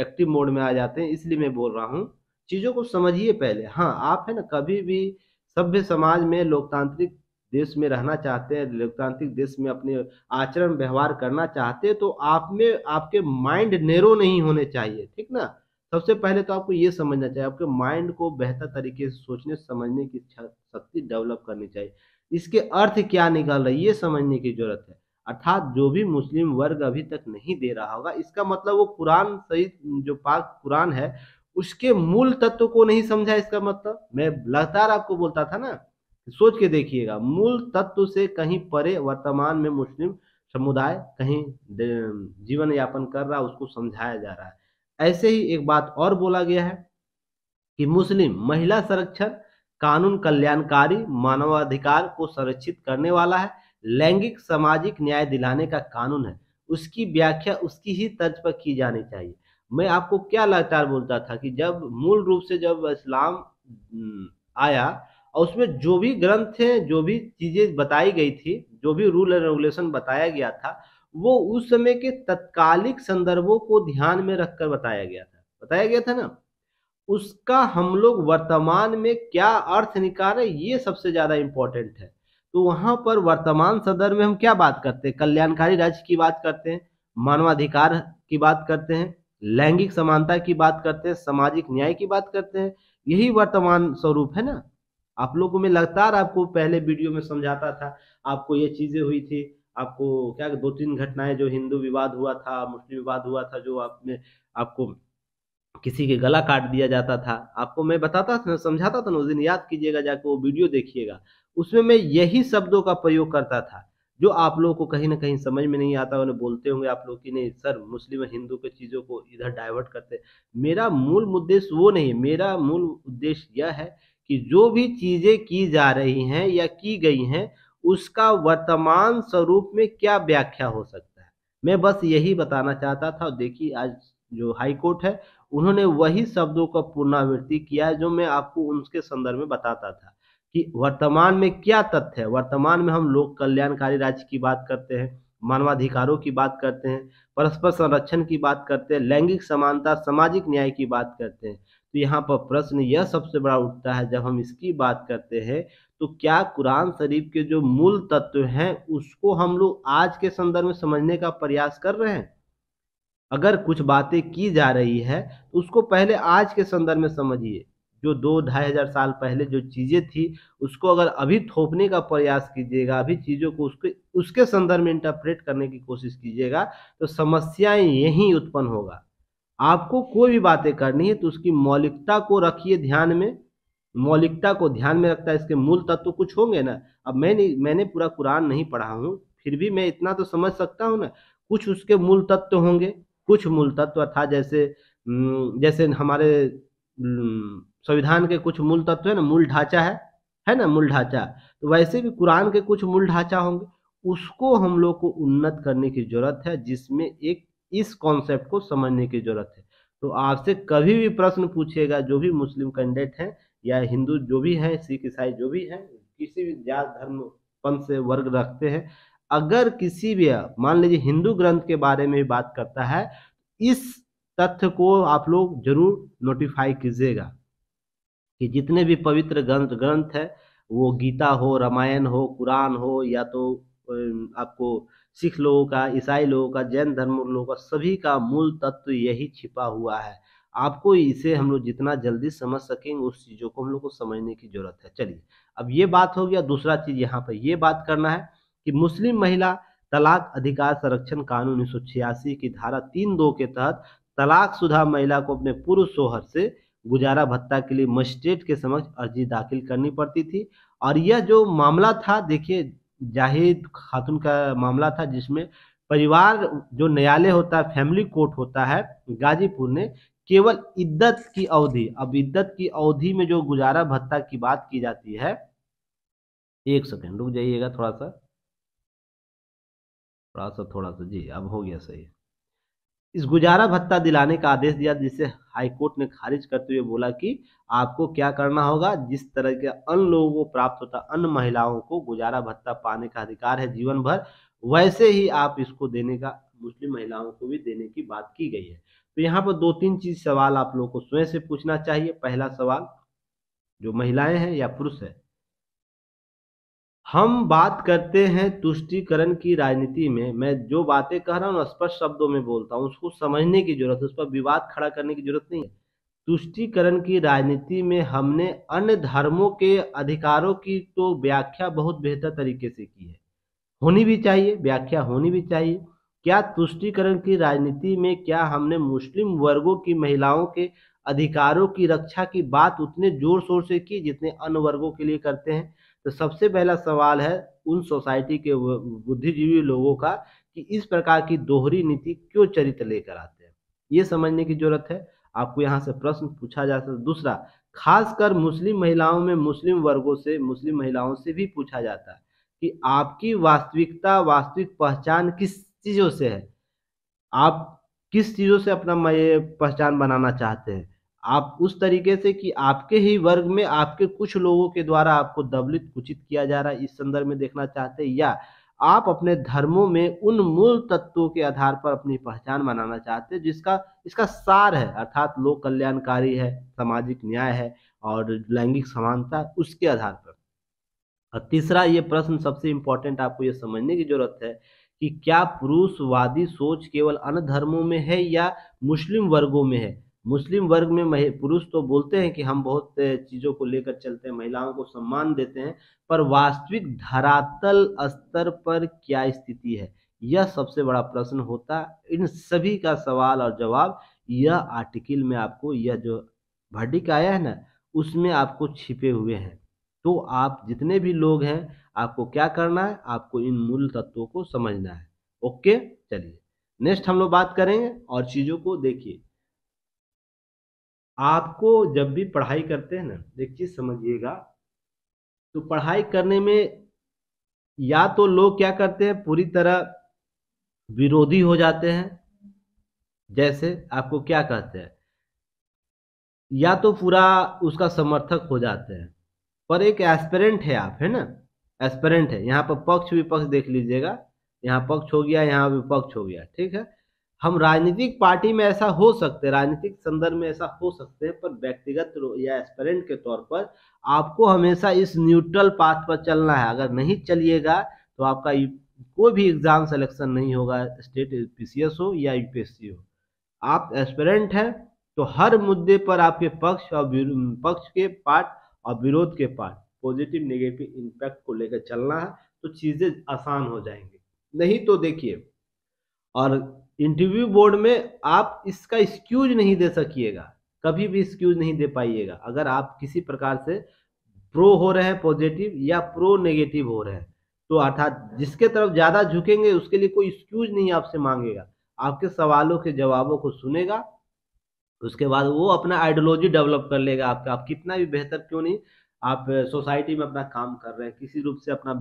एक्टिव मोड में आ जाते हैं, इसलिए मैं बोल रहा हूँ। चीज़ों को समझिए पहले। हाँ आप है ना, कभी भी सभ्य समाज में लोकतांत्रिक देश में रहना चाहते हैं, लोकतांत्रिक देश में अपने आचरण व्यवहार करना चाहते हैं तो आप में आपके माइंड नेरो नहीं होने चाहिए, ठीक ना? सबसे पहले तो आपको ये समझना चाहिए, आपके माइंड को बेहतर तरीके से सोचने, समझने की शक्ति डेवलप करनी चाहिए। इसके अर्थ क्या निकल रहा है, ये समझने की ज़रूरत है। अर्थात जो भी मुस्लिम वर्ग अभी तक नहीं दे रहा होगा, इसका मतलब वो कुरान सही जो पाक कुरान है, उसके मूल तत्व को नहीं समझा, इसका मतलब? मैं लगातार आपको बोलता था ना सोच के देखिएगा, मूल तत्व से कहीं परे वर्तमान में मुस्लिम समुदाय कहीं जीवन यापन कर रहा, उसको समझाया जा रहा है। ऐसे ही एक बात और बोला गया है कि मुस्लिम महिला संरक्षण कानून कल्याणकारी मानवाधिकार को संरक्षित करने वाला है, लैंगिक सामाजिक न्याय दिलाने का कानून है, उसकी व्याख्या उसकी ही तर्ज पर की जानी चाहिए। मैं आपको क्या लगातार बोलता था कि जब मूल रूप से जब इस्लाम आया और उसमें जो भी ग्रंथ थे जो भी चीज़ें बताई गई थी, जो भी रूल एंड रेगुलेशन बताया गया था, वो उस समय के तत्कालिक संदर्भों को ध्यान में रखकर बताया गया था। बताया गया था ना? उसका हम लोग वर्तमान में क्या अर्थ निकाल ये सबसे ज़्यादा इंपॉर्टेंट है। तो वहाँ पर वर्तमान सदर में हम क्या बात करते हैं? कल्याणकारी राज्य की बात करते हैं, मानवाधिकार की बात करते हैं, लैंगिक समानता की बात करते हैं, सामाजिक न्याय की बात करते हैं, यही वर्तमान स्वरूप है ना? आप लोगों में लगातार आपको पहले वीडियो में समझाता था, आपको ये चीज़ें हुई थी, आपको क्या दो तीन घटनाएँ जो हिंदू विवाद हुआ था, मुस्लिम विवाद हुआ था, जो आप में, आपको किसी के गला काट दिया जाता था, आपको मैं बताता था, समझाता था ना, उस दिन याद कीजिएगा जाकर वो वीडियो देखिएगा। उसमें मैं यही शब्दों का प्रयोग करता था, जो आप लोगों को कहीं ना कहीं समझ में नहीं आता उन्हें बोलते होंगे आप लोग कि नहीं, सर, मुस्लिम हिंदू के चीज़ों को इधर डाइवर्ट करते। मेरा मूल उद्देश्य वो नहीं, मेरा मूल उद्देश्य यह है कि जो भी चीज़ें की जा रही हैं या की गई हैं, उसका वर्तमान स्वरूप में क्या व्याख्या हो सकता है? मैं बस यही बताना चाहता था देखिए आज जो हाई कोर्ट है, उन्होंने वही शब्दों का पुनरावृत्ति किया जो मैं आपको उनके संदर्भ में बताता था कि वर्तमान में क्या तथ्य है? वर्तमान में हम लोग कल्याणकारी राज्य की बात करते हैं, मानवाधिकारों की बात करते हैं, परस्पर संरक्षण की बात करते हैं, लैंगिक समानता, सामाजिक न्याय की बात करते हैं। तो यहाँ पर प्रश्न यह सबसे बड़ा उठता है, जब हम इसकी बात करते हैं तो क्या कुरान शरीफ के जो मूल तत्व हैं, उसको हम लोग आज के संदर्भ में समझने का प्रयास कर रहे हैं? अगर कुछ बातें की जा रही है तो उसको पहले आज के संदर्भ में समझिए। जो दो ढाई हज़ार साल पहले जो चीज़ें थी, उसको अगर अभी थोपने का प्रयास कीजिएगा, अभी चीज़ों को उसके उसके संदर्भ में इंटरप्रेट करने की कोशिश कीजिएगा तो समस्याएँ यहीं उत्पन्न होगा। आपको कोई भी बातें करनी है तो उसकी मौलिकता को रखिए ध्यान में। मौलिकता को ध्यान में रखता है, इसके मूल तत्व तो कुछ होंगे ना। अब मैंने मैंने पूरा कुरान नहीं पढ़ा हूँ, फिर भी मैं इतना तो समझ सकता हूँ ना। कुछ उसके मूल तत्व तो होंगे, कुछ मूल तत्व था जैसे जैसे हमारे संविधान के कुछ मूल तत्व है ना, मूल ढांचा है है ना, मूल ढांचा। तो वैसे भी कुरान के कुछ मूल ढांचा होंगे, उसको हम लोग को उन्नत करने की ज़रूरत है, जिसमें एक इस कॉन्सेप्ट को समझने की ज़रूरत है। तो आपसे कभी भी प्रश्न पूछेगा जो भी मुस्लिम कैंडिडेट हैं या हिंदू जो भी हैं, सिख, ईसाई जो भी हैं, किसी भी जात, धर्म, पंथ से वर्ग रखते हैं, अगर किसी भी, मान लीजिए हिंदू ग्रंथ के बारे में बात करता है, इस तथ्य को आप लोग ज़रूर नोटिफाई कीजिएगा कि जितने भी पवित्र ग्रंथ ग्रंथ है, वो गीता हो, रामायण हो, कुरान हो, या तो आपको सिख लोगों का, ईसाई लोगों का, जैन धर्म लोगों का सभी का मूल तत्व यही छिपा हुआ है। आपको इसे हम लोग जितना जल्दी समझ सकेंगे उस चीज़ों को हम लोग को समझने की ज़रूरत है। चलिए, अब ये बात हो गया, दूसरा चीज़ यहाँ पर ये बात करना है कि मुस्लिम महिला तलाक अधिकार संरक्षण कानून उन्नीस सौ छियासी की धारा तीन दो के तहत तलाक शुदा महिला को अपने पूर्व सोहर से गुजारा भत्ता के लिए मजिस्ट्रेट के समक्ष अर्जी दाखिल करनी पड़ती थी। और यह जो मामला था, देखिए जाहिद खातून का मामला था, जिसमें परिवार जो न्यायालय होता है फैमिली कोर्ट होता है, गाजीपुर ने केवल इद्दत की अवधि, अब इद्दत की अवधि में जो गुजारा भत्ता की बात की जाती है, एक सेकेंड रुक जाइएगा थोड़ा सा। थोड़ा सा थोड़ा सा, जी, अब हो गया सही। इस गुजारा भत्ता दिलाने का आदेश दिया, जिसे हाईकोर्ट ने खारिज करते हुए बोला कि आपको क्या करना होगा? जिस तरह के अन्य लोगों को प्राप्त होता, अन्य महिलाओं को गुजारा भत्ता पाने का अधिकार है जीवन भर वैसे ही आप इसको देने का, मुस्लिम महिलाओं को भी देने की बात की गई है। तो यहाँ पर दो तीन चीज़ सवाल आप लोगों को स्वयं से पूछना चाहिए। पहला सवाल, जो महिलाएँ हैं या पुरुष है हम बात करते हैं तुष्टिकरण की राजनीति में। मैं जो बातें कह रहा हूँ स्पष्ट शब्दों में बोलता हूँ, उसको समझने की ज़रूरत है, उस पर विवाद खड़ा करने की ज़रूरत नहीं है। तुष्टिकरण की राजनीति में हमने अन्य धर्मों के अधिकारों की तो व्याख्या बहुत बेहतर तरीके से की है। होनी भी चाहिए, व्याख्या होनी भी चाहिए। क्या तुष्टिकरण की राजनीति में क्या हमने मुस्लिम वर्गों की महिलाओं के अधिकारों की रक्षा की बात उतने ज़ोर शोर से की जितने अन्य वर्गों के लिए करते हैं? तो सबसे पहला सवाल है उन सोसाइटी के बुद्धिजीवी लोगों का कि इस प्रकार की दोहरी नीति क्यों चरित्र लेकर आते हैं? ये समझने की ज़रूरत है। आपको यहाँ से प्रश्न पूछा जा सकता दूसरा, खासकर मुस्लिम महिलाओं में मुस्लिम वर्गों से, मुस्लिम महिलाओं से भी पूछा जाता है कि आपकी वास्तविकता, वास्तविक पहचान किस चीज़ों से है? आप किस चीज़ों से अपना पहचान बनाना चाहते हैं? आप उस तरीके से कि आपके ही वर्ग में आपके कुछ लोगों के द्वारा आपको दबलित कुचित किया जा रहा है, इस संदर्भ में देखना चाहते हैं, या आप अपने धर्मों में उन मूल तत्वों के आधार पर अपनी पहचान बनाना चाहते हैं, जिसका, इसका सार है, अर्थात लोक कल्याणकारी है, सामाजिक न्याय है और लैंगिक समानता उसके आधार पर। और तीसरा ये प्रश्न सबसे इम्पोर्टेंट आपको ये समझने की ज़रूरत है कि क्या पुरुषवादी सोच केवल अन्य धर्मों में है या मुस्लिम वर्गों में है? मुस्लिम वर्ग में पुरुष तो बोलते हैं कि हम बहुत चीज़ों को लेकर चलते हैं, महिलाओं को सम्मान देते हैं, पर वास्तविक धरातल स्तर पर क्या स्थिति है? यह सबसे बड़ा प्रश्न होता इन सभी का सवाल और जवाब, यह आर्टिकल में आपको, यह जो भर्डिक आया है ना, उसमें आपको छिपे हुए हैं। तो आप जितने भी लोग हैं, आपको क्या करना है? आपको इन मूल तत्वों को समझना है। ओके? चलिए, नेक्स्ट हम लोग बात करेंगे और चीज़ों को देखिए। आपको जब भी पढ़ाई करते हैं ना, एक चीज़ समझिएगा तो पढ़ाई करने में या तो लोग क्या करते हैं, पूरी तरह विरोधी हो जाते हैं, जैसे आपको क्या कहते हैं, या तो पूरा उसका समर्थक हो जाते हैं। पर एक एस्पेरेंट है आप, है ना? एस्पेरेंट है, यहाँ पर पक्ष विपक्ष देख लीजिएगा, यहाँ पक्ष हो गया, यहाँ विपक्ष हो गया, ठीक है? हम राजनीतिक पार्टी में ऐसा हो सकते हैं, राजनीतिक संदर्भ में ऐसा हो सकते हैं, पर व्यक्तिगत या एस्पेरेंट के तौर पर आपको हमेशा इस न्यूट्रल पाथ पर चलना है। अगर नहीं चलिएगा तो आपका कोई भी एग्ज़ाम सिलेक्शन नहीं होगा स्टेट पीसीएस हो या यूपीएससी हो। आप एस्पेरेंट हैं तो हर मुद्दे पर आपके पक्ष और पक्ष के पार्ट और विरोध के पार्ट पॉजिटिव नेगेटिव इम्पैक्ट को लेकर चलना है तो चीज़ें आसान हो जाएँगी। नहीं तो देखिए, और इंटरव्यू बोर्ड में आप इसका एक्सक्यूज नहीं दे सकिएगा, कभी भी एक्सक्यूज नहीं दे पाइएगा। अगर आप किसी प्रकार से प्रो हो रहे हैं पॉजिटिव या प्रो नेगेटिव हो रहे हैं तो अर्थात जिसके तरफ़ ज़्यादा झुकेंगे, उसके लिए कोई एक्सक्यूज नहीं आपसे मांगेगा। आपके सवालों के जवाबों को सुनेगा, उसके बाद वो अपना आइडियोलॉजी डेवलप कर लेगा आपका। आप कितना भी बेहतर क्यों नहीं, आप सोसाइटी में अपना काम कर रहे हैं, किसी रूप से अपना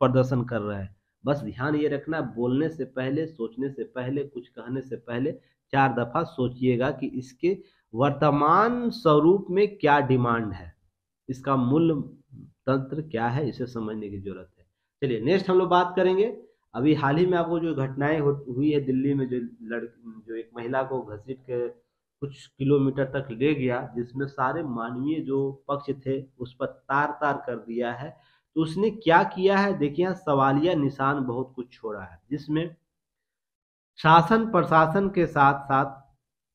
प्रदर्शन कर रहे हैं। बस ध्यान ये रखना, बोलने से पहले, सोचने से पहले, कुछ कहने से पहले, चार दफ़ा सोचिएगा कि इसके वर्तमान स्वरूप में क्या डिमांड है। इसका मूल तंत्र क्या है, इसे समझने की ज़रूरत है। चलिए, नेक्स्ट हम लोग बात करेंगे। अभी हाल ही में आपको जो घटनाएँ हुई है दिल्ली में, जो लड़, जो एक महिला को घसीट के कुछ किलोमीटर तक ले गया, जिसमें सारे मानवीय जो पक्ष थे, उस पर तार तार कर दिया है। तो उसने क्या किया है? देखिए यहाँ सवालिया निशान बहुत कुछ छोड़ा है, जिसमें शासन प्रशासन के साथ साथ,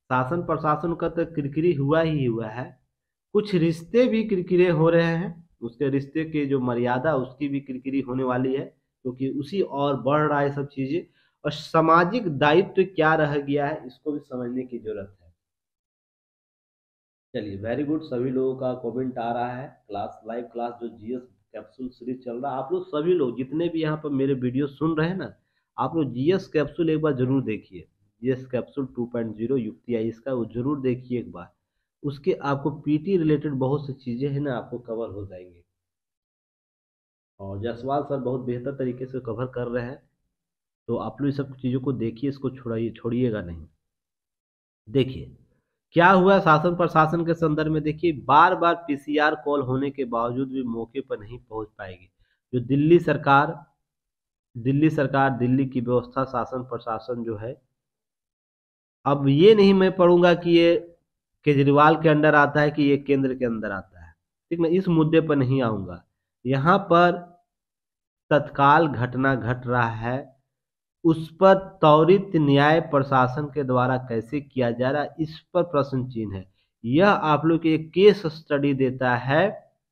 शासन प्रशासन का तो किरकिरी हुआ ही हुआ है। कुछ रिश्ते भी किरकिरे हो रहे हैं, उसके रिश्ते के जो मर्यादा, उसकी भी किरकिरी होने वाली है, क्योंकि तो उसी और बढ़ रहा है सब चीज़ें। और सामाजिक दायित्व तो क्या रह गया है, इसको भी समझने की ज़रूरत है। चलिए वेरी गुड सभी लोगों का कमेंट आ रहा है। क्लास लाइव क्लास जो जीएस कैप्सूल सीरीज़ चल रहा है। आप लोग सभी लोग जितने भी यहाँ पर मेरे वीडियो सुन रहे हैं ना, आप लोग जीएस कैप्सूल एक बार ज़रूर देखिए। जीएस कैप्सूल 2.0 युक्ति आई इसका, वो ज़रूर देखिए एक बार। उसके आपको पीटी रिलेटेड बहुत सी चीज़ें हैं ना, आपको कवर हो जाएँगे। और जसवाल सर बहुत बेहतर तरीके से कवर कर रहे हैं। तो आप लोग सब चीज़ों को देखिए, इसको छोड़ाइए, छोड़िएगा नहीं। देखिए क्या हुआ शासन प्रशासन के संदर्भ में? देखिए बार बार पीसीआर कॉल होने के बावजूद भी मौके पर नहीं पहुँच पाएगी। जो दिल्ली सरकार दिल्ली सरकार, दिल्ली की व्यवस्था, शासन प्रशासन जो है, अब ये नहीं मैं पढ़ूँगा कि ये केजरीवाल के अंडर आता है कि ये केंद्र के अंदर आता है। ठीक ना, इस मुद्दे पर नहीं आऊँगा। यहाँ पर तत्काल घटना घट रहा है। उस पर त्वरित न्याय प्रशासन के द्वारा कैसे किया जा रहा इस पर प्रश्न चिन्ह है। यह आप लोग के केस स्टडी देता है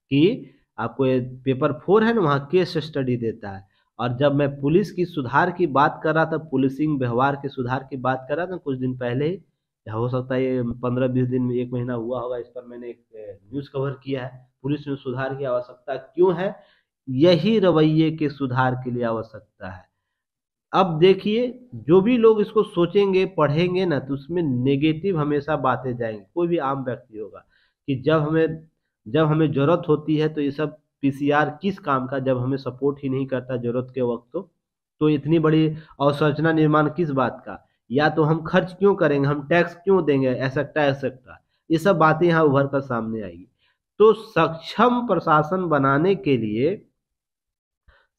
कि आपको ये पेपर फोर है ना, वहाँ केस स्टडी देता है। और जब मैं पुलिस की सुधार की बात कर रहा था, पुलिसिंग व्यवहार के सुधार की बात कर रहा था कुछ दिन पहले ही हो सकता है ये पंद्रह बीस दिन में एक महीना हुआ होगा, इस पर मैंने एक न्यूज़ कवर किया है। पुलिस में सुधार की आवश्यकता क्यों है? यही रवैये के सुधार के लिए आवश्यकता है। अब देखिए, जो भी लोग इसको सोचेंगे, पढ़ेंगे ना तो उसमें नेगेटिव हमेशा बातें जाएँगी। कोई भी आम व्यक्ति होगा कि जब हमें जब हमें ज़रूरत होती है तो ये सब पीसीआर किस काम का? जब हमें सपोर्ट ही नहीं करता ज़रूरत के वक्त तो तो इतनी बड़ी अवसंरचना निर्माण किस बात का? या तो हम खर्च क्यों करेंगे? हम टैक्स क्यों देंगे? ऐसा ऐसा ये सब बातें यहाँ उभर कर सामने आएगी। तो सक्षम प्रशासन बनाने के लिए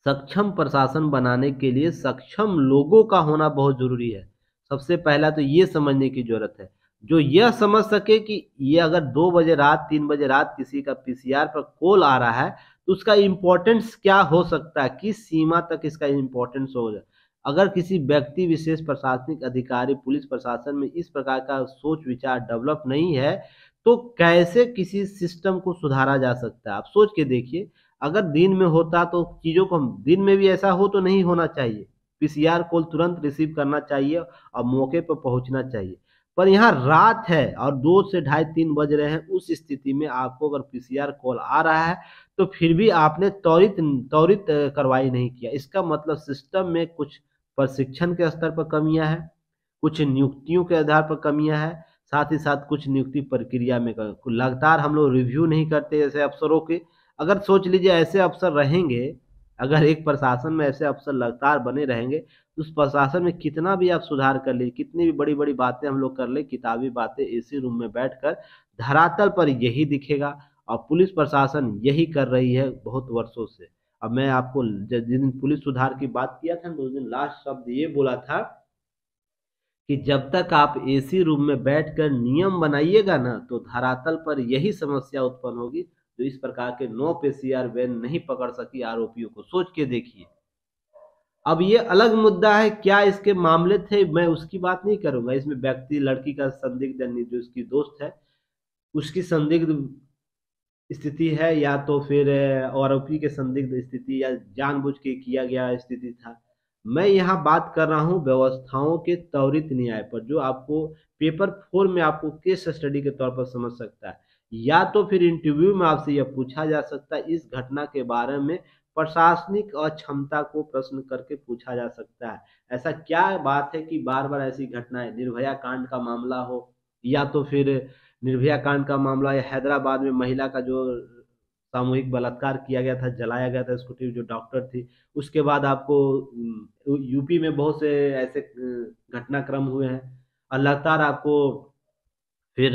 सक्षम प्रशासन बनाने के लिए सक्षम लोगों का होना बहुत ज़रूरी है। सबसे पहला तो ये समझने की ज़रूरत है। जो यह समझ सके कि ये अगर दो बजे रात, तीन बजे रात किसी का पीसीआर पर कॉल आ रहा है तो उसका इम्पोर्टेंस क्या हो सकता है? किस सीमा तक इसका इम्पोर्टेंस हो जाए अगर किसी व्यक्ति, विशेष प्रशासनिक अधिकारी, पुलिस प्रशासन में इस प्रकार का सोच, विचार डेवलप नहीं है तो कैसे किसी सिस्टम को सुधारा जा सकता है? आप सोच के देखिए। अगर दिन में होता तो चीज़ों को दिन में भी ऐसा हो तो नहीं होना चाहिए। पीसीआर कॉल तुरंत रिसीव करना चाहिए और मौके पर पहुँचना चाहिए। पर यहाँ रात है और दो से ढाई तीन बज रहे हैं, उस स्थिति में आपको अगर पीसीआर कॉल आ रहा है तो फिर भी आपने त्वरित त्वरित कार्रवाई नहीं किया। इसका मतलब सिस्टम में कुछ प्रशिक्षण के स्तर पर कमियाँ हैं, कुछ नियुक्तियों के आधार पर कमियाँ हैं, साथ ही साथ कुछ नियुक्ति प्रक्रिया में लगातार हम लोग रिव्यू नहीं करते ऐसे अफसरों के। अगर सोच लीजिए ऐसे अफसर रहेंगे, अगर एक प्रशासन में ऐसे अफसर लगातार बने रहेंगे तो उस प्रशासन में कितना भी आप सुधार कर लीजिए, कितनी भी बड़ी बड़ी बातें हम लोग कर ले, किताबी बातें एसी रूम में बैठकर धरातल पर यही दिखेगा और पुलिस प्रशासन यही कर रही है बहुत वर्षों से। अब मैं आपको जिस दिन पुलिस सुधार की बात किया था उस दिन लास्ट शब्द ये बोला था कि जब तक आप एसी रूम में बैठकर नियम बनाइएगा ना तो धरातल पर यही समस्या उत्पन्न होगी जो इस प्रकार के नो पेसीआर वैन नहीं पकड़ सकी आरोपियों को। सोच के देखिए। अब ये अलग मुद्दा है, क्या इसके मामले थे? मैं उसकी बात नहीं करूँगा। इसमें व्यक्ति, लड़की का संदिग्ध जो उसकी दोस्त है, उसकी संदिग्ध स्थिति है, या तो फिर आरोपी के संदिग्ध स्थिति या जानबूझ के किया गया स्थिति था। मैं यहाँ बात कर रहा हूँ व्यवस्थाओं के त्वरित न्याय पर, जो आपको पेपर फोर में आपको केस स्टडी के तौर पर समझ सकता है। या तो फिर इंटरव्यू में आपसे यह पूछा जा सकता है, इस घटना के बारे में प्रशासनिक अक्षमता को प्रश्न करके पूछा जा सकता है। ऐसा क्या बात है कि बार बार ऐसी घटनाएँ, निर्भया कांड का मामला हो, या तो फिर निर्भया कांड का मामला या हैदराबाद में महिला का जो सामूहिक बलात्कार किया गया था, जलाया गया था स्कूटी जो डॉक्टर थी, उसके बाद आपको यूपी में बहुत से ऐसे घटनाक्रम हुए हैं। और लगातार आपको फिर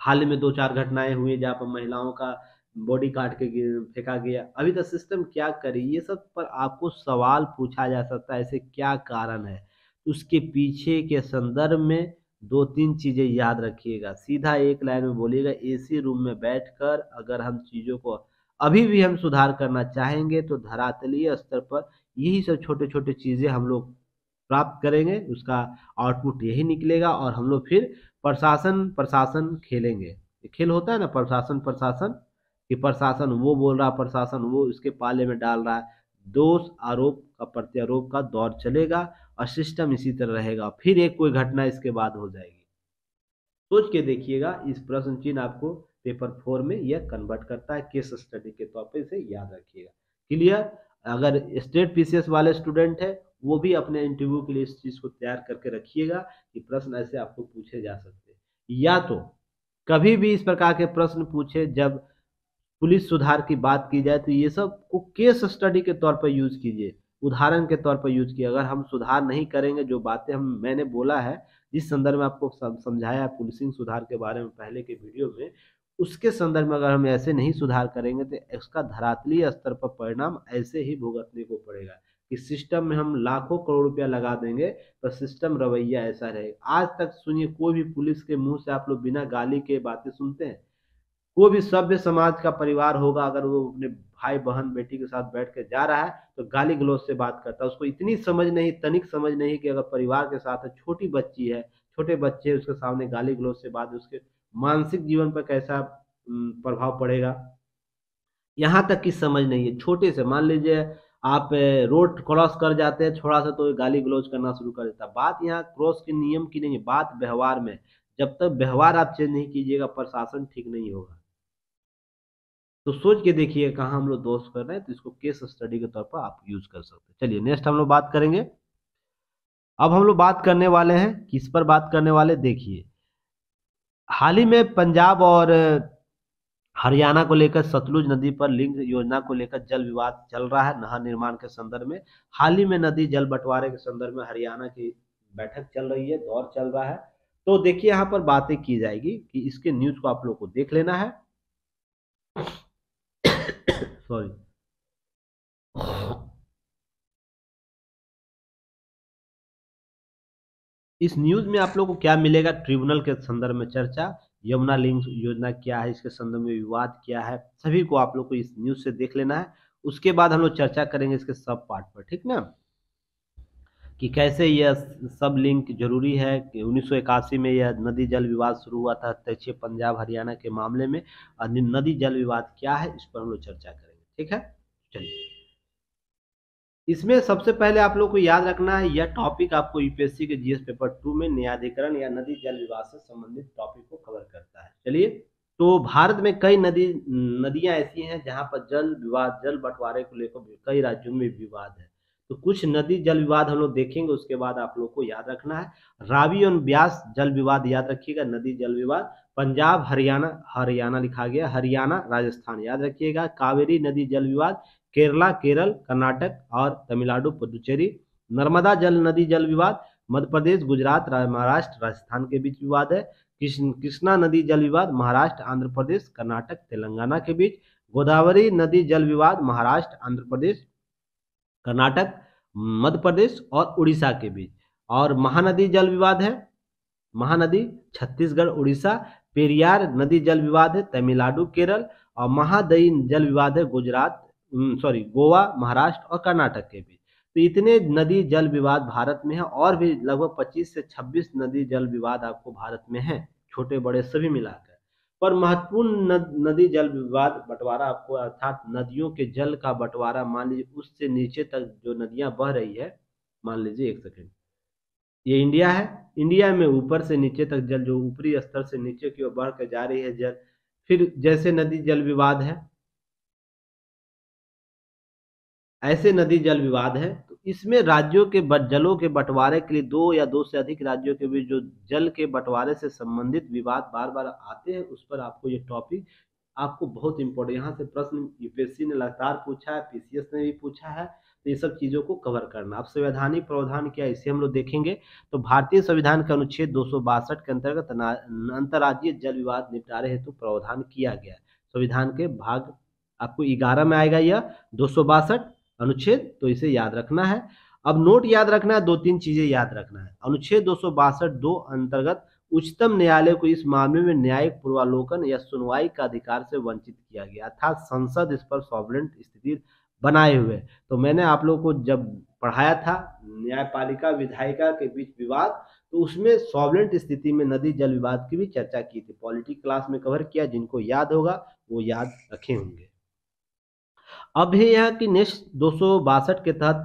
हाल ही में दो चार घटनाएँ हुई जहाँ पर महिलाओं का बॉडी काट के फेंका गया। अभी तक सिस्टम क्या करे? ये सब पर आपको सवाल पूछा जा सकता है, ऐसे क्या कारण है? उसके पीछे के संदर्भ में दो तीन चीज़ें याद रखिएगा। सीधा एक लाइन में बोलिएगा, एसी रूम में बैठकर अगर हम चीज़ों को अभी भी हम सुधार करना चाहेंगे तो धरातलीय स्तर पर यही सब छोटे छोटे चीज़ें हम लोग प्राप्त करेंगे, उसका आउटपुट यही निकलेगा और हम लोग फिर प्रशासन प्रशासन खेलेंगे। खेल होता है ना, प्रशासन प्रशासन, कि प्रशासन वो बोल रहा, प्रशासन वो इसके पाले में डाल रहा है। दोष आरोप का, प्रत्यारोप का दौर चलेगा और सिस्टम इसी तरह रहेगा। फिर एक कोई घटना इसके बाद हो जाएगी। सोच के देखिएगा, इस प्रश्न चिन्ह आपको पेपर फोर में यह कन्वर्ट करता है। केस स्टडी के तौर पर इसे याद रखिएगा। क्लियर अगर स्टेट पीसीएस वाले स्टूडेंट है वो भी अपने इंटरव्यू के लिए इस चीज़ को तैयार करके रखिएगा कि प्रश्न ऐसे आपको पूछे जा सकते हैं। या तो कभी भी इस प्रकार के प्रश्न पूछे, जब पुलिस सुधार की बात की जाए तो ये सबको केस स्टडी के तौर पर यूज़ कीजिए। उदाहरण के तौर पर यूज़ किया अगर हम सुधार नहीं करेंगे, जो बातें हम, मैंने बोला है, जिस संदर्भ में आपको समझाया पुलिसिंग सुधार के बारे में पहले के वीडियो में, उसके संदर्भ में अगर हम ऐसे नहीं सुधार करेंगे तो उसका धरातलीय स्तर पर परिणाम ऐसे ही भुगतने को पड़ेगा। कि सिस्टम में हम लाखों करोड़ रुपया लगा देंगे तो सिस्टम रवैया ऐसा रहेगा आज तक सुनिए, कोई भी पुलिस के मुँह से आप लोग बिना गाली के बातें सुनते हैं। कोई भी सभ्य समाज का परिवार होगा, अगर वो अपने भाई, बहन, बेटी के साथ बैठ के जा रहा है तो गाली गलौज से बात करता है। उसको इतनी समझ नहीं, तनिक समझ नहीं कि अगर परिवार के साथ छोटी बच्ची है, छोटे बच्चे उसके सामने गाली गलौज से बात, उसके मानसिक जीवन पर कैसा प्रभाव पड़ेगा? यहाँ तक की समझ नहीं है। छोटे से मान लीजिए आप रोड क्रॉस कर जाते हैं, थोड़ा सा तो गाली गलौज करना शुरू कर देता बात यहाँ क्रॉस के नियम की नहीं बात व्यवहार में जब तक व्यवहार आप चेंज नहीं कीजिएगा, प्रशासन ठीक नहीं होगा। तो सोच के देखिए कहाँ हम लोग दोस्त कर रहे हैं तो इसको केस स्टडी के तौर पर आप यूज़ कर सकते हैं। चलिए नेक्स्ट हम लोग बात करेंगे। अब हम लोग बात करने वाले हैं, किस पर बात करने वाले, देखिए। हाल ही में पंजाब और हरियाणा को लेकर सतलुज नदी पर लिंग योजना को लेकर जल विवाद चल रहा है। नहर निर्माण के संदर्भ में, हाल ही में नदी जल बंटवारे के संदर्भ में हरियाणा की बैठक चल रही है, दौर चल रहा है। तो देखिए, यहाँ पर बातें की जाएगी कि इसके न्यूज़ को आप लोग को देख लेना है। सॉरी इस न्यूज़ में आप लोग को क्या मिलेगा? ट्रिब्यूनल के संदर्भ में चर्चा। यमुना लिंक योजना क्या है, इसके संदर्भ में विवाद क्या है, सभी को आप लोग को इस न्यूज़ से देख लेना है। उसके बाद हम लोग चर्चा करेंगे इसके सब पार्ट पर, ठीक ना? कि कैसे यह सब लिंक ज़रूरी है कि उन्नीस सौ इक्यासी में यह नदी जल विवाद शुरू हुआ था तैचे पंजाब हरियाणा के मामले में, और नदी जल विवाद क्या है, इस पर हम लोग चर्चा करेंगे, ठीक है? चलिए। इसमें सबसे पहले आप लोग को याद रखना है, यह टॉपिक आपको यूपीएससी के जीएस पेपर टू में न्यायाधिकरण या नदी जल विवाद से संबंधित टॉपिक को कवर करता है। चलिए तो भारत में कई नदी, नदियाँ ऐसी हैं जहाँ पर जल विवाद, जल बंटवारे को लेकर कई राज्यों में विवाद है। तो कुछ नदी जल विवाद हम लोग देखेंगे, उसके बाद आप लोग को याद रखना है। रावी और ब्यास जल विवाद याद रखिएगा, नदी जल विवाद। पंजाब, हरियाणा हरियाणा लिखा गया, हरियाणा, राजस्थान याद रखिएगा। कावेरी नदी जल विवाद केरला, केरल, कर्नाटक और तमिलनाडु, पुदुचेरी, नर्मदा जल नदी जल विवाद, मध्य प्रदेश, गुजरात महाराष्ट्र, राजस्थान के बीच विवाद है। कृष्णा नदी जल विवाद, महाराष्ट्र, आंध्र प्रदेश, कर्नाटक, तेलंगाना के बीच। गोदावरी नदी जल विवाद, महाराष्ट्र, आंध्र प्रदेश, कर्नाटक, मध्य प्रदेश और उड़ीसा के बीच। और महानदी जल विवाद है। महानदी छत्तीसगढ़, उड़ीसा, पेरियार नदी जल विवाद है, तमिलनाडु, केरल और महादई जल विवाद है, गुजरात सॉरी गोवा, महाराष्ट्र और कर्नाटक के बीच। तो इतने नदी जल विवाद भारत में है और भी लगभग 25 से 26 नदी जल विवाद आपको भारत में है, छोटे बड़े सभी मिलाकर। पर महत्वपूर्ण नदी जल विवाद बंटवारा आपको अर्थात नदियों के जल का बंटवारा, मान लीजिए उससे नीचे तक जो नदियाँ बह रही है, मान लीजिए एक सेकेंड ये इंडिया है, इंडिया में ऊपर से नीचे तक जल, जो ऊपरी स्तर से नीचे की ओर बढ़ कर जा रही है जल, फिर जैसे नदी जल विवाद है ऐसे नदी जल विवाद है तो इसमें राज्यों के जलों के बंटवारे के लिए दो या दो से अधिक राज्यों के बीच जो जल के बंटवारे से संबंधित विवाद बार बार आते हैं, उस पर आपको ये टॉपिक आपको बहुत इंपॉर्टेंट यहाँ से प्रश्न यूपीएससी ने लगातार पूछा है पीसीएस ने भी पूछा है तो ये सब चीज़ों को कवर करना अब संवैधानिक प्रावधान क्या इसे हम लोग देखेंगे। तो भारतीय संविधान के अनुच्छेद दो सौ बासठ के अंतर्गत अंतर्राज्यीय जल विवाद निपटारे हेतु प्रावधान किया गया संविधान के भाग आपको ग्यारह में आएगा यह, दो अनुच्छेद तो इसे याद रखना है। अब नोट याद रखना है, दो तीन चीज़ें याद रखना है। अनुच्छेद दो सौ बासठ दो अंतर्गत उच्चतम न्यायालय को इस मामले में न्यायिक पूर्वालोकन या सुनवाई का अधिकार से वंचित किया गया, अर्थात संसद इस पर सॉवलेंट स्थिति बनाए हुए। तो मैंने आप लोगों को जब पढ़ाया था न्यायपालिका, विधायिका के बीच विवाद तो उसमें सॉवलेंट स्थिति में नदी जल विवाद की भी चर्चा की थी। पॉलिटिक क्लास में कवर किया, जिनको याद होगा, वो याद रखे होंगे। यह कि नेक्स्ट दो सौ बासठ के तहत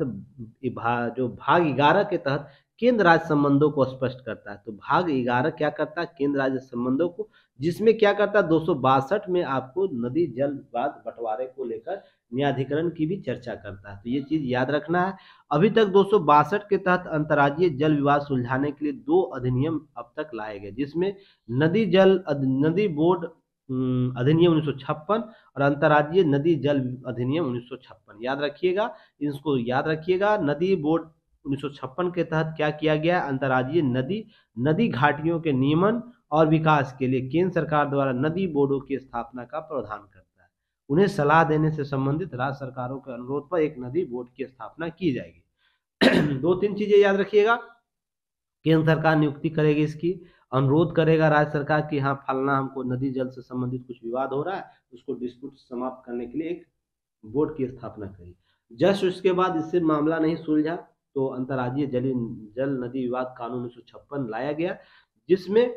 जो भाग ग्यारह के तहत केंद्र राज्य संबंधों को स्पष्ट करता है। तो भाग ग्यारह क्या करता है? केंद्र राज्य संबंधों को, जिसमें क्या करता है? दो सौ बासठ में आपको नदी, जल विवाद बंटवारे को लेकर न्यायाधिकरण की भी चर्चा करता है। तो ये चीज़ याद रखना है। अभी तक दो सौ बासठ के तहत अंतर्राज्यीय जल विवाद सुलझाने के लिए दो अधिनियम अब तक लाए गए, जिसमें नदी, जल नदी बोर्ड अधिनियम उन्नीस सौ छप्पन और अंतर्राज्यीय नदी जल अधिनियम उन्नीस याद रखिएगा, इसको याद रखिएगा, नदी बोर्ड उन्नीस के तहत क्या किया गया अंतर्राज्यीय नदी नदी घाटियों के नियमन और विकास के लिए केंद्र सरकार द्वारा नदी बोर्डों की स्थापना का प्रावधान करता है। उन्हें सलाह देने से संबंधित राज्य सरकारों के अनुरोध पर एक नदी बोर्ड की स्थापना की जाएगी। दो तीन चीज़ें याद रखिएगा। केंद्र सरकार नियुक्ति करेगी इसकी। अनुरोध करेगा राज्य सरकार कि हाँ फलना हमको नदी जल से संबंधित कुछ विवाद हो रहा है, उसको डिस्प्यूट समाप्त करने के लिए एक बोर्ड की स्थापना करी जस्ट उसके बाद इससे मामला नहीं सुलझा तो अंतर्राज्यीय जल जल नदी विवाद कानून उन्नीस लाया गया, जिसमें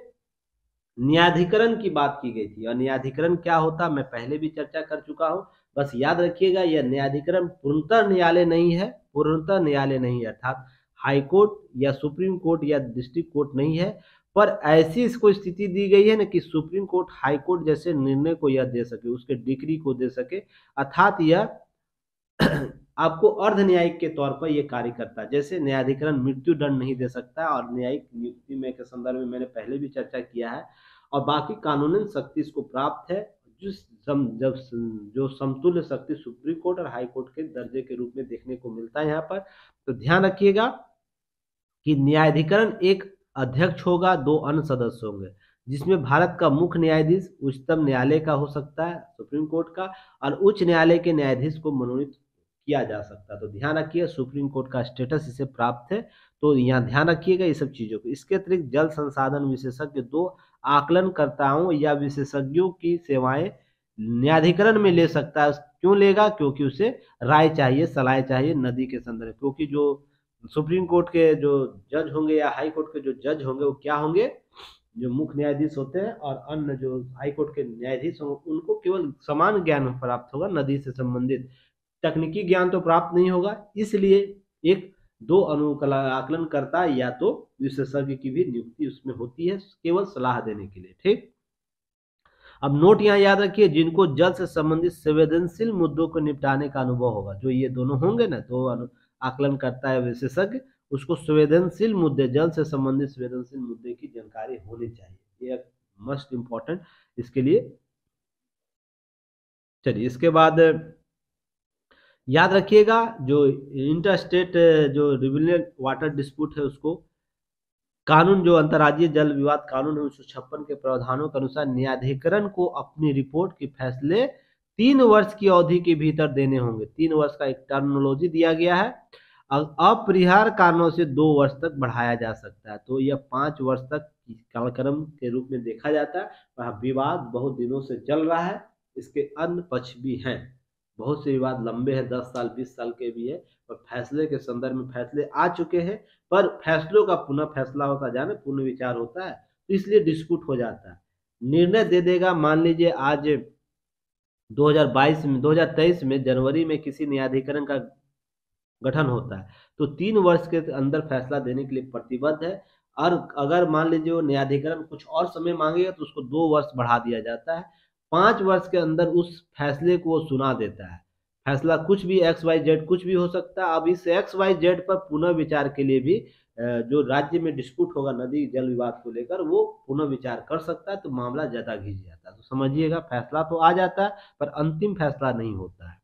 न्यायाधिकरण की बात की गई थी। और न्यायाधिकरण क्या होता, मैं पहले भी चर्चा कर चुका हूँ, बस याद रखिएगा, यह न्यायाधिकरण पूर्णतः न्यायालय नहीं है, पूर्णतः न्यायालय नहीं है, अर्थात हाई कोर्ट या सुप्रीम कोर्ट या डिस्ट्रिक्ट कोर्ट नहीं है पर ऐसी इसको स्थिति दी गई है ना कि सुप्रीम कोर्ट हाई कोर्ट जैसे निर्णय को यह दे सके उसके डिग्री को दे सके अर्थात यह आपको अर्ध न्यायिक के तौर पर यह कार्य करता है। जैसे न्यायाधिकरण मृत्यु दंड नहीं दे सकता और न्यायिक नियुक्ति में के संदर्भ में मैंने पहले भी चर्चा किया है और बाकी कानूनी शक्ति इसको प्राप्त है जिस सम, जब जो समतुल्य शक्ति सुप्रीम कोर्ट और हाई कोर्ट के दर्जे के रूप में देखने को मिलता है यहाँ पर। तो ध्यान रखिएगा कि न्यायाधिकरण एक अध्यक्ष होगा, दो अन्य सदस्य होंगे, जिसमें भारत का मुख्य न्यायाधीश उच्चतम न्यायालय का हो सकता है, सुप्रीम कोर्ट का, और उच्च न्यायालय के न्यायाधीश को मनोनीत किया जा सकता है। तो ध्यान रखिए, सुप्रीम कोर्ट का स्टेटस इसे प्राप्त है तो यहाँ ध्यान रखिएगा ये सब चीज़ों को। इसके अतिरिक्त जल संसाधन विशेषज्ञ दो आकलनकर्ताओं या विशेषज्ञों की सेवाएँ न्यायाधिकरण में ले सकता है। क्यों लेगा? क्योंकि उसे राय चाहिए, सलाह चाहिए, नदी के संदर्भ क्योंकि जो सुप्रीम कोर्ट के जो जज होंगे या हाई कोर्ट के जो जज होंगे, वो क्या होंगे? जो मुख्य न्यायाधीश होते हैं और अन्य जो हाई कोर्ट के न्यायाधीश होंगे, उनको केवल समान ज्ञान प्राप्त होगा, नदी से संबंधित। तकनीकी ज्ञान तो प्राप्त नहीं होगा, इसलिए एक दो अनुकला आकलन करता या तो विशेषज्ञ की भी नियुक्ति उसमें होती है, केवल सलाह देने के लिए, ठीक? अब नोट यहाँ याद रखिए, जिनको जल से संबंधित संवेदनशील मुद्दों को निपटाने का अनुभव होगा, जो ये दोनों होंगे ना तो आकलन करता है विशेषज्ञ, उसको संवेदनशील मुद्दे, जल से संबंधित संवेदनशील मुद्दे की जानकारी होनी चाहिए। ये मस्ट इंपॉर्टेंट इसके लिए। चलिए, इसके बाद याद रखिएगा, जो इंटर स्टेट जो रिविलियन वाटर डिस्प्यूट है उसको, कानून, जो अंतर्राज्यीय जल विवाद कानून है, उन्नीस के प्रावधानों के अनुसार न्यायाधिकरण को अपनी रिपोर्ट के फैसले तीन वर्ष की अवधि के भीतर देने होंगे। तीन वर्ष का एक टर्मोलॉजी दिया गया है। अपरिहार कारणों से दो वर्ष तक बढ़ाया जा सकता है। तो यह पाँच वर्ष तक कालक्रम के रूप में देखा जाता है। वह विवाद बहुत दिनों से चल रहा है। इसके अन्य पक्ष भी हैं। बहुत से विवाद लंबे हैं। दस साल, बीस साल के भी है। और फैसले के संदर्भ में फैसले आ चुके हैं। पर फैसलों का पुनः फैसला होता जाने पुनः विचार होता है। तो इसलिए डिस्प्यूट हो जाता है। निर्णय दे देगा। मान लीजिए आज 2022 में 2023 में जनवरी में किसी न्यायाधिकरण का गठन होता है। तो तीन वर्ष के अंदर फैसला देने के लिए प्रतिबद्ध है। और अगर मान लीजिए वो न्यायाधिकरण कुछ और समय मांगेगा तो उसको दो वर्ष बढ़ा दिया जाता है। पाँच वर्ष के अंदर उस फैसले को वो सुना देता है। फैसला कुछ भी एक्स वाई जेड कुछ भी हो सकता है। अब इस एक्स वाई जेड पर पुनः विचार के लिए भी जो राज्य में डिस्प्यूट होगा नदी जल विवाद को लेकर, वो पुनः विचार कर सकता है तो मामला ज़्यादा घिस जाता है। तो समझिएगा, फैसला तो आ जाता है, पर अंतिम फैसला नहीं होता है।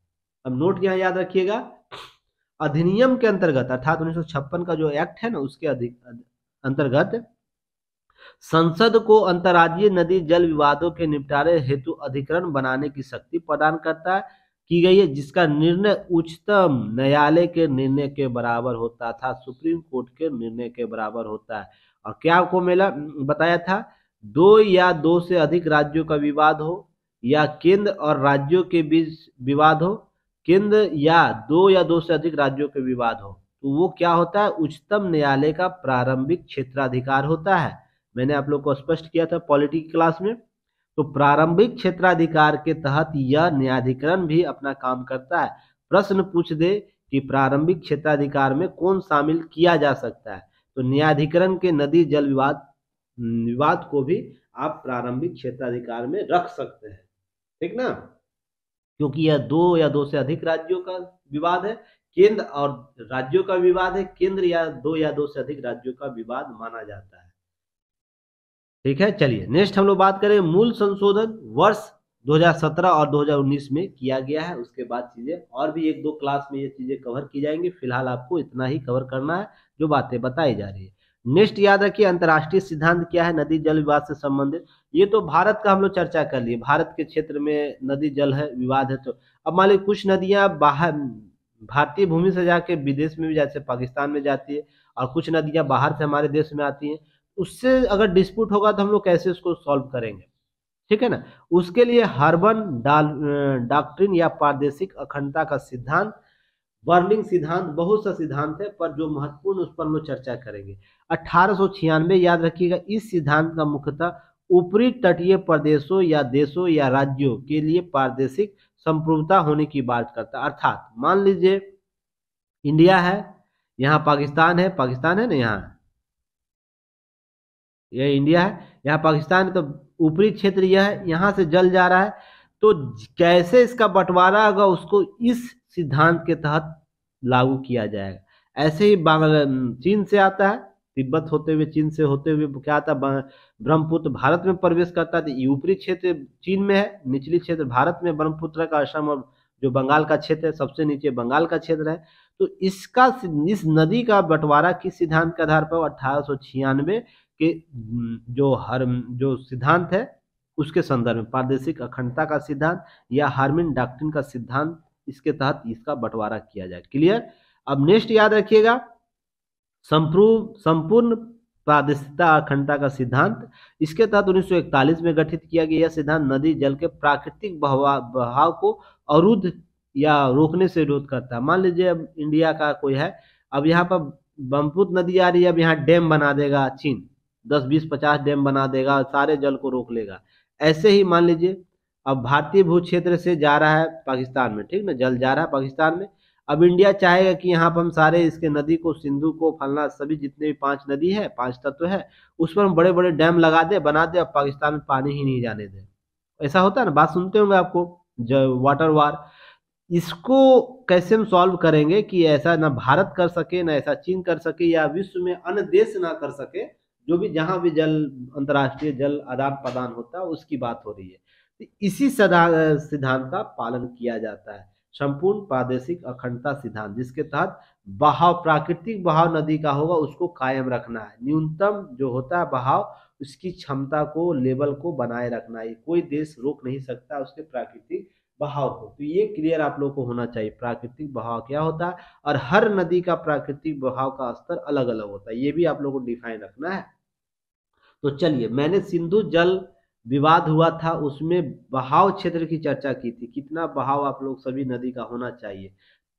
अब नोट यहाँ याद रखिएगा, अधिनियम के अंतर्गत, अर्थात उन्नीस सौ छप्पन का जो एक्ट है ना, उसके अंतर्गत, संसद को अंतर्राज्यीय नदी जल विवादों के निपटारे हेतु अधिकरण बनाने की शक्ति प्रदान करता है की गई है, जिसका निर्णय उच्चतम न्यायालय के निर्णय के बराबर होता था, सुप्रीम कोर्ट के निर्णय के बराबर होता है। और क्या आपको मेला, बताया था? दो या दो से अधिक राज्यों का विवाद हो, या केंद्र और राज्यों के बीच विवाद हो, केंद्र या दो या दो से अधिक राज्यों के विवाद हो तो वो क्या होता है? उच्चतम न्यायालय का प्रारंभिक क्षेत्राधिकार होता है। मैंने आप लोग को स्पष्ट किया था पॉलिटी क्लास में। तो प्रारंभिक क्षेत्राधिकार के तहत यह न्यायाधिकरण भी अपना काम करता है। प्रश्न पूछ दे कि प्रारंभिक क्षेत्राधिकार में कौन शामिल किया जा सकता है? तो न्यायाधिकरण के नदी जल विवाद विवाद को भी आप प्रारंभिक क्षेत्राधिकार में रख सकते हैं। ठीक ना? क्योंकि यह दो या दो से अधिक राज्यों का विवाद है। केंद्र और राज्यों का विवाद है। केंद्र या दो या दो से अधिक राज्यों का विवाद माना जाता है। ठीक है, चलिए नेक्स्ट हम लोग बात करें मूल संशोधन वर्ष 2017 और 2019 में किया गया है। उसके बाद चीज़ें और भी एक दो क्लास में ये चीज़ें कवर की जाएँगी। फ़िलहाल आपको इतना ही कवर करना है, जो बातें बताई जा रही है। नेक्स्ट याद रखिए, अंतर्राष्ट्रीय सिद्धांत क्या है? नदी जल विवाद से संबंधित। ये तो भारत का हम लोग चर्चा कर लिए। भारत के क्षेत्र में नदी जल है, विवाद है तो अब मान लीजिए कुछ नदियाँ बाहर, भारतीय भूमि से जाके विदेश में भी जैसे पाकिस्तान में जाती है, और कुछ नदियाँ बाहर से हमारे देश में आती हैं। उससे अगर डिस्प्यूट होगा तो हम लोग कैसे उसको सॉल्व करेंगे? ठीक है ना? उसके लिए हर्बन डॉक्ट्रिन या प्रादेशिक अखंडता का सिद्धांत बर्लिंग सिद्धांत, बहुत सा सिद्धांत है, पर जो महत्वपूर्ण उस पर हम लोग चर्चा करेंगे। अठारह याद रखिएगा, इस सिद्धांत का मुख्यतः ऊपरी तटीय प्रदेशों या देशों या राज्यों के लिए प्रादेशिक संप्रभुता होने की बात करता अर्थात, मान लीजिए इंडिया है, यहाँ पाकिस्तान है पाकिस्तान है ना यहाँ? यह इंडिया है, यहाँ पाकिस्तान है तो ऊपरी क्षेत्र यह है, यहाँ से जल जा रहा है। तो कैसे इसका बंटवारा होगा, उसको इस सिद्धांत के तहत लागू किया जाएगा। ऐसे ही बांग्ला चीन से आता है, तिब्बत होते हुए, चीन से होते हुए क्या आता है ब्रह्मपुत्र भारत में प्रवेश करता है तो ऊपरी क्षेत्र चीन में है, निचली क्षेत्र भारत में ब्रह्मपुत्र का असम और जो बंगाल का क्षेत्र है, सबसे नीचे बंगाल का क्षेत्र है। तो इसका, इस नदी का बंटवारा किस सिद्धांत के आधार पर अठारह के जो हर जो सिद्धांत है, उसके संदर्भ में, प्रादेशिक अखंडता का सिद्धांत या हार्मिन डॉक्ट्रिन का सिद्धांत, इसके तहत इसका बंटवारा किया जाए। क्लियर? अब नेक्स्ट याद रखिएगा संपूर्ण प्रादेशिकता अखंडता का सिद्धांत, इसके तहत 1941 में गठित किया गया यह सिद्धांत नदी, जल के प्राकृतिक बहाव को अवरुद्ध या रोकने से विरोध करता है। मान लीजिए, अब इंडिया का कोई है, अब यहाँ पर ब्रह्मपुत्र नदी आ रही है, अब यहाँ डैम बना देगा चीन। दस, बीस, पचास डैम बना देगा और सारे जल को रोक लेगा। ऐसे ही मान लीजिए, अब भारतीय भू क्षेत्र से जा रहा है पाकिस्तान में, ठीक ना? जल जा रहा है पाकिस्तान में। अब इंडिया चाहेगा कि यहाँ पर हम सारे इसके नदी को, सिंधु को, फलना, सभी जितने भी पाँच नदी है, पाँच तत्व है, उस पर हम बड़े बड़े डैम लगा दे, बना दे, अब पाकिस्तान में पानी ही नहीं जाने दे। ऐसा होता है ना? बात सुनते होंगे आपको वाटर वार इसको कैसे हम सॉल्व करेंगे कि ऐसा ना भारत कर सके, ना ऐसा चीन कर सके, या विश्व में अन्य देश ना कर सके जो भी जहाँ भी जल, अंतर्राष्ट्रीय जल आदान प्रदान होता है, उसकी बात हो रही है। तो इसी सिद्धांत का पालन किया जाता है। संपूर्ण प्रादेशिक अखंडता सिद्धांत, जिसके तहत बहाव, प्राकृतिक बहाव नदी का होगा, उसको कायम रखना है। न्यूनतम जो होता है बहाव, उसकी क्षमता को, लेवल को बनाए रखना है। कोई देश रोक नहीं सकता, उसके प्राकृतिक बहाव को। तो ये क्लियर आप लोग को होना चाहिए, प्राकृतिक बहाव क्या होता है? और हर नदी का प्राकृतिक बहाव का स्तर अलग अलग होता है। ये भी आप लोग को डिफाइन रखना है। तो चलिए, मैंने सिंधु जल विवाद हुआ था, उसमें बहाव क्षेत्र की चर्चा की थी। कितना बहाव आप लोग सभी नदी का होना चाहिए।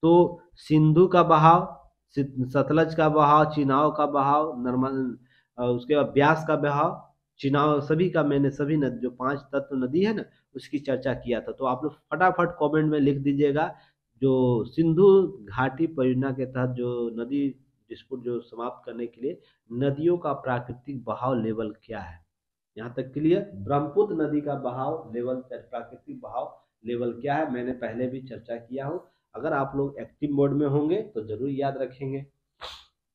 तो सिंधु का बहाव सतलज का बहाव, चिनाव का बहाव, नर्मदा उसके बाद ब्यास का बहाव, चिनाव सभी का मैंने, सभी नदी, जो पाँच तत्व नदी है ना, उसकी चर्चा किया था। तो आप लोग फटाफट कमेंट में लिख दीजिएगा, जो सिंधु घाटी परियोजना के तहत जो नदी डिस्प्यूट जो समाप्त करने के लिए नदियों का प्राकृतिक बहाव लेवल क्या है? यहाँ तक क्लियर? ब्रह्मपुत्र नदी का बहाव लेवल प्राकृतिक बहाव लेवल क्या है? मैंने पहले भी चर्चा किया हूँ। अगर आप लोग एक्टिव मोड में होंगे तो ज़रूर याद रखेंगे।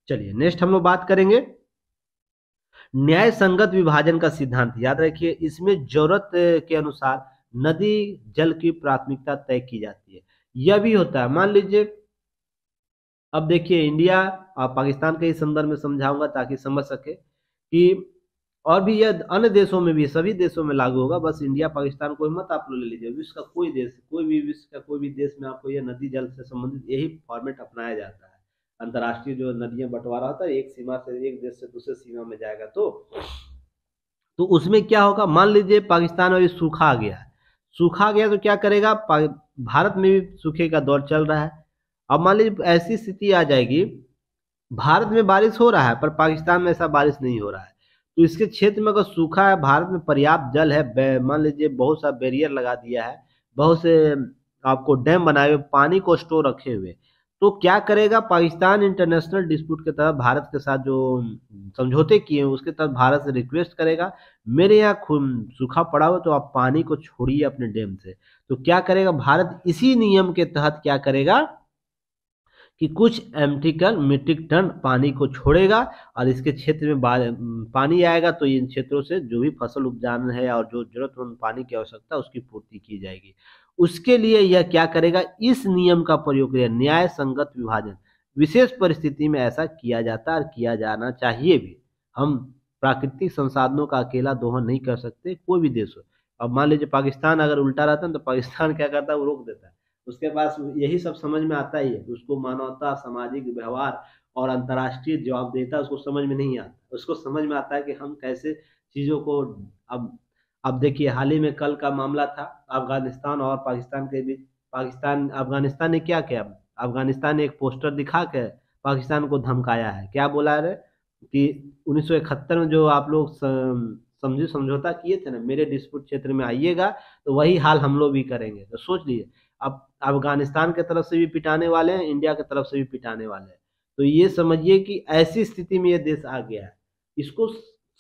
चलिए नेक्स्ट हम लोग बात करेंगे। न्याय संगत विभाजन का सिद्धांत, याद रखिए। इसमें ज़रूरत के अनुसार नदी, जल की प्राथमिकता तय की जाती है। यह भी होता है। मान लीजिए, अब देखिए, इंडिया पाकिस्तान के ही संदर्भ में समझाऊँगा ताकि समझ सके कि और भी यह अन्य देशों में भी, सभी देशों में लागू होगा। बस इंडिया, पाकिस्तान कोई मत आप लोग ले लीजिए। विश्व का कोई देश, कोई भी विश्व का कोई भी देश में आपको यह नदी जल से संबंधित यही फॉर्मेट अपनाया जाता है। अंतर्राष्ट्रीय जो नदियाँ, बंटवारा होता है, एक सीमा से एक देश से दूसरे सीमा में जाएगा तो तो उसमें क्या होगा? मान लीजिए पाकिस्तान अभी सूखा गया सूखा गया तो क्या करेगा? भारत में भी सूखे का दौर चल रहा है। अब मान लीजिए ऐसी स्थिति आ जाएगी भारत में बारिश हो रहा है, पर पाकिस्तान में ऐसा बारिश नहीं हो रहा है। तो इसके क्षेत्र में अगर सूखा है, भारत में पर्याप्त जल है मान लीजिए बहुत सा बैरियर लगा दिया है, बहुत से आपको डैम बनाए हुए, पानी को स्टोर रखे हुए तो क्या करेगा पाकिस्तान इंटरनेशनल डिस्प्यूट के तहत भारत के साथ जो समझौते किए हैं, उसके तहत भारत से रिक्वेस्ट करेगा, मेरे यहाँ सूखा पड़ा हो तो आप पानी को छोड़िए अपने डैम से। तो क्या करेगा भारत, इसी नियम के तहत क्या करेगा? कि कुछ एमटिकल मीट्रिक टन पानी को छोड़ेगा और इसके क्षेत्र में पानी आएगा तो इन क्षेत्रों से जो भी फ़सल उपजान है और जो जरूरतमंद पानी की आवश्यकता, उसकी पूर्ति की जाएगी। उसके लिए यह क्या करेगा? इस नियम का प्रयोग करेगा न्याय संगत विभाजन। विशेष परिस्थिति में ऐसा किया जाता और किया जाना चाहिए भी। हम प्राकृतिक संसाधनों का अकेला दोहन नहीं कर सकते, कोई भी देश हो। अब मान लीजिए पाकिस्तान अगर उल्टा रहता है तो पाकिस्तान क्या करता है? वो रोक देता है। उसके पास यही सब समझ में आता ही है उसको मानवता, सामाजिक व्यवहार और अंतर्राष्ट्रीय जवाब देता उसको समझ में नहीं आता। उसको समझ में आता है कि हम कैसे चीज़ों को अब अब देखिए हाल ही में कल का मामला था, अफ़गानिस्तान और पाकिस्तान के बीच, पाकिस्तान, अफ़गानिस्तान ने क्या किया? अफ़गानिस्तान ने एक पोस्टर दिखा के पाकिस्तान को धमकाया है। क्या बोला है कि उन्नीस सौ इकहत्तर में जो आप लोग समझो, समझौता किए थे ना, मेरे डिस्प्यूट क्षेत्र में आइएगा तो वही हाल हम लोग भी करेंगे। तो सोच लिए अब अफ़गानिस्तान के तरफ़ से भी पिटाने वाले हैं, इंडिया के तरफ़ से भी पिटाने वाले हैं। तो ये समझिए कि ऐसी स्थिति में ये देश आ गया है। इसको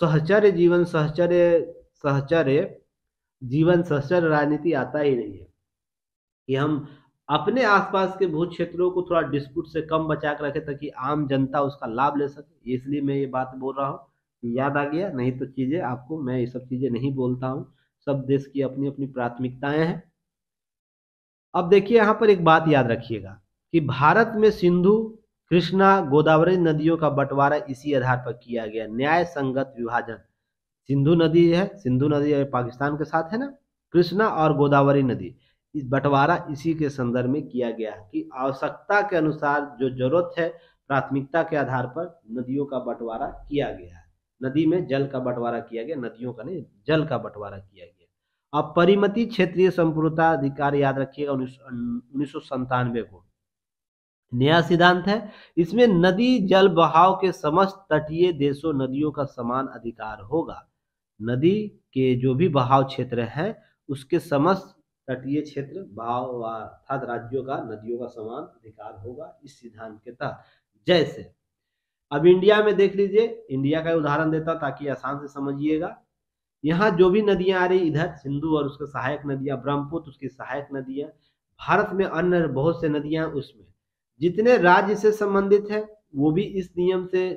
सहचर्य, जीवन सहचर्य सहचर्य, जीवन सहचर्य राजनीति आता ही नहीं है। कि हम अपने आसपास के भू क्षेत्रों को थोड़ा डिस्प्यूट से कम बचा कर रखें ताकि आम जनता उसका लाभ ले सके। इसलिए मैं ये बात बोल रहा हूँ याद आ गया, नहीं तो चीज़ें आपको, मैं ये सब चीज़ें नहीं बोलता हूँ। सब देश की अपनी अपनी प्राथमिकताएँ हैं। अब देखिए यहाँ पर एक बात याद रखिएगा कि भारत में सिंधु, कृष्णा, गोदावरी नदियों का बंटवारा इसी आधार पर किया गया। न्याय संगत विभाजन। सिंधु नदी है, सिंधु नदी पाकिस्तान के साथ है ना? कृष्णा और गोदावरी नदी। इस बंटवारा इसी के संदर्भ में किया गया है कि आवश्यकता के अनुसार जो ज़रूरत है, प्राथमिकता के आधार पर नदियों का बंटवारा किया गया है। नदी में जल का बंटवारा किया गया, नदियों का नहीं, जल का बंटवारा किया गया। अब परिमति क्षेत्रीय संपूर्णता अधिकार याद रखिएगा, उन्नीस सौ को। नया सिद्धांत है, इसमें नदी जल बहाव के समस्त तटीय देशों, नदियों का समान अधिकार होगा। नदी के जो भी बहाव क्षेत्र है, उसके समस्त तटीय क्षेत्र, बहाव अर्थात राज्यों का, नदियों का समान अधिकार होगा, इस सिद्धांत के तहत। जैसे, अब इंडिया में देख लीजिए, इंडिया का उदाहरण देता ताकि आसान से समझिएगा। यहाँ जो भी नदियाँ आ रही इधर सिंधु और उसके सहायक नदियाँ ब्रह्मपुत्र उसकी सहायक नदियाँ भारत में अन्य बहुत से नदियाँ उसमें। जितने राज्य से संबंधित है वो भी इस नियम से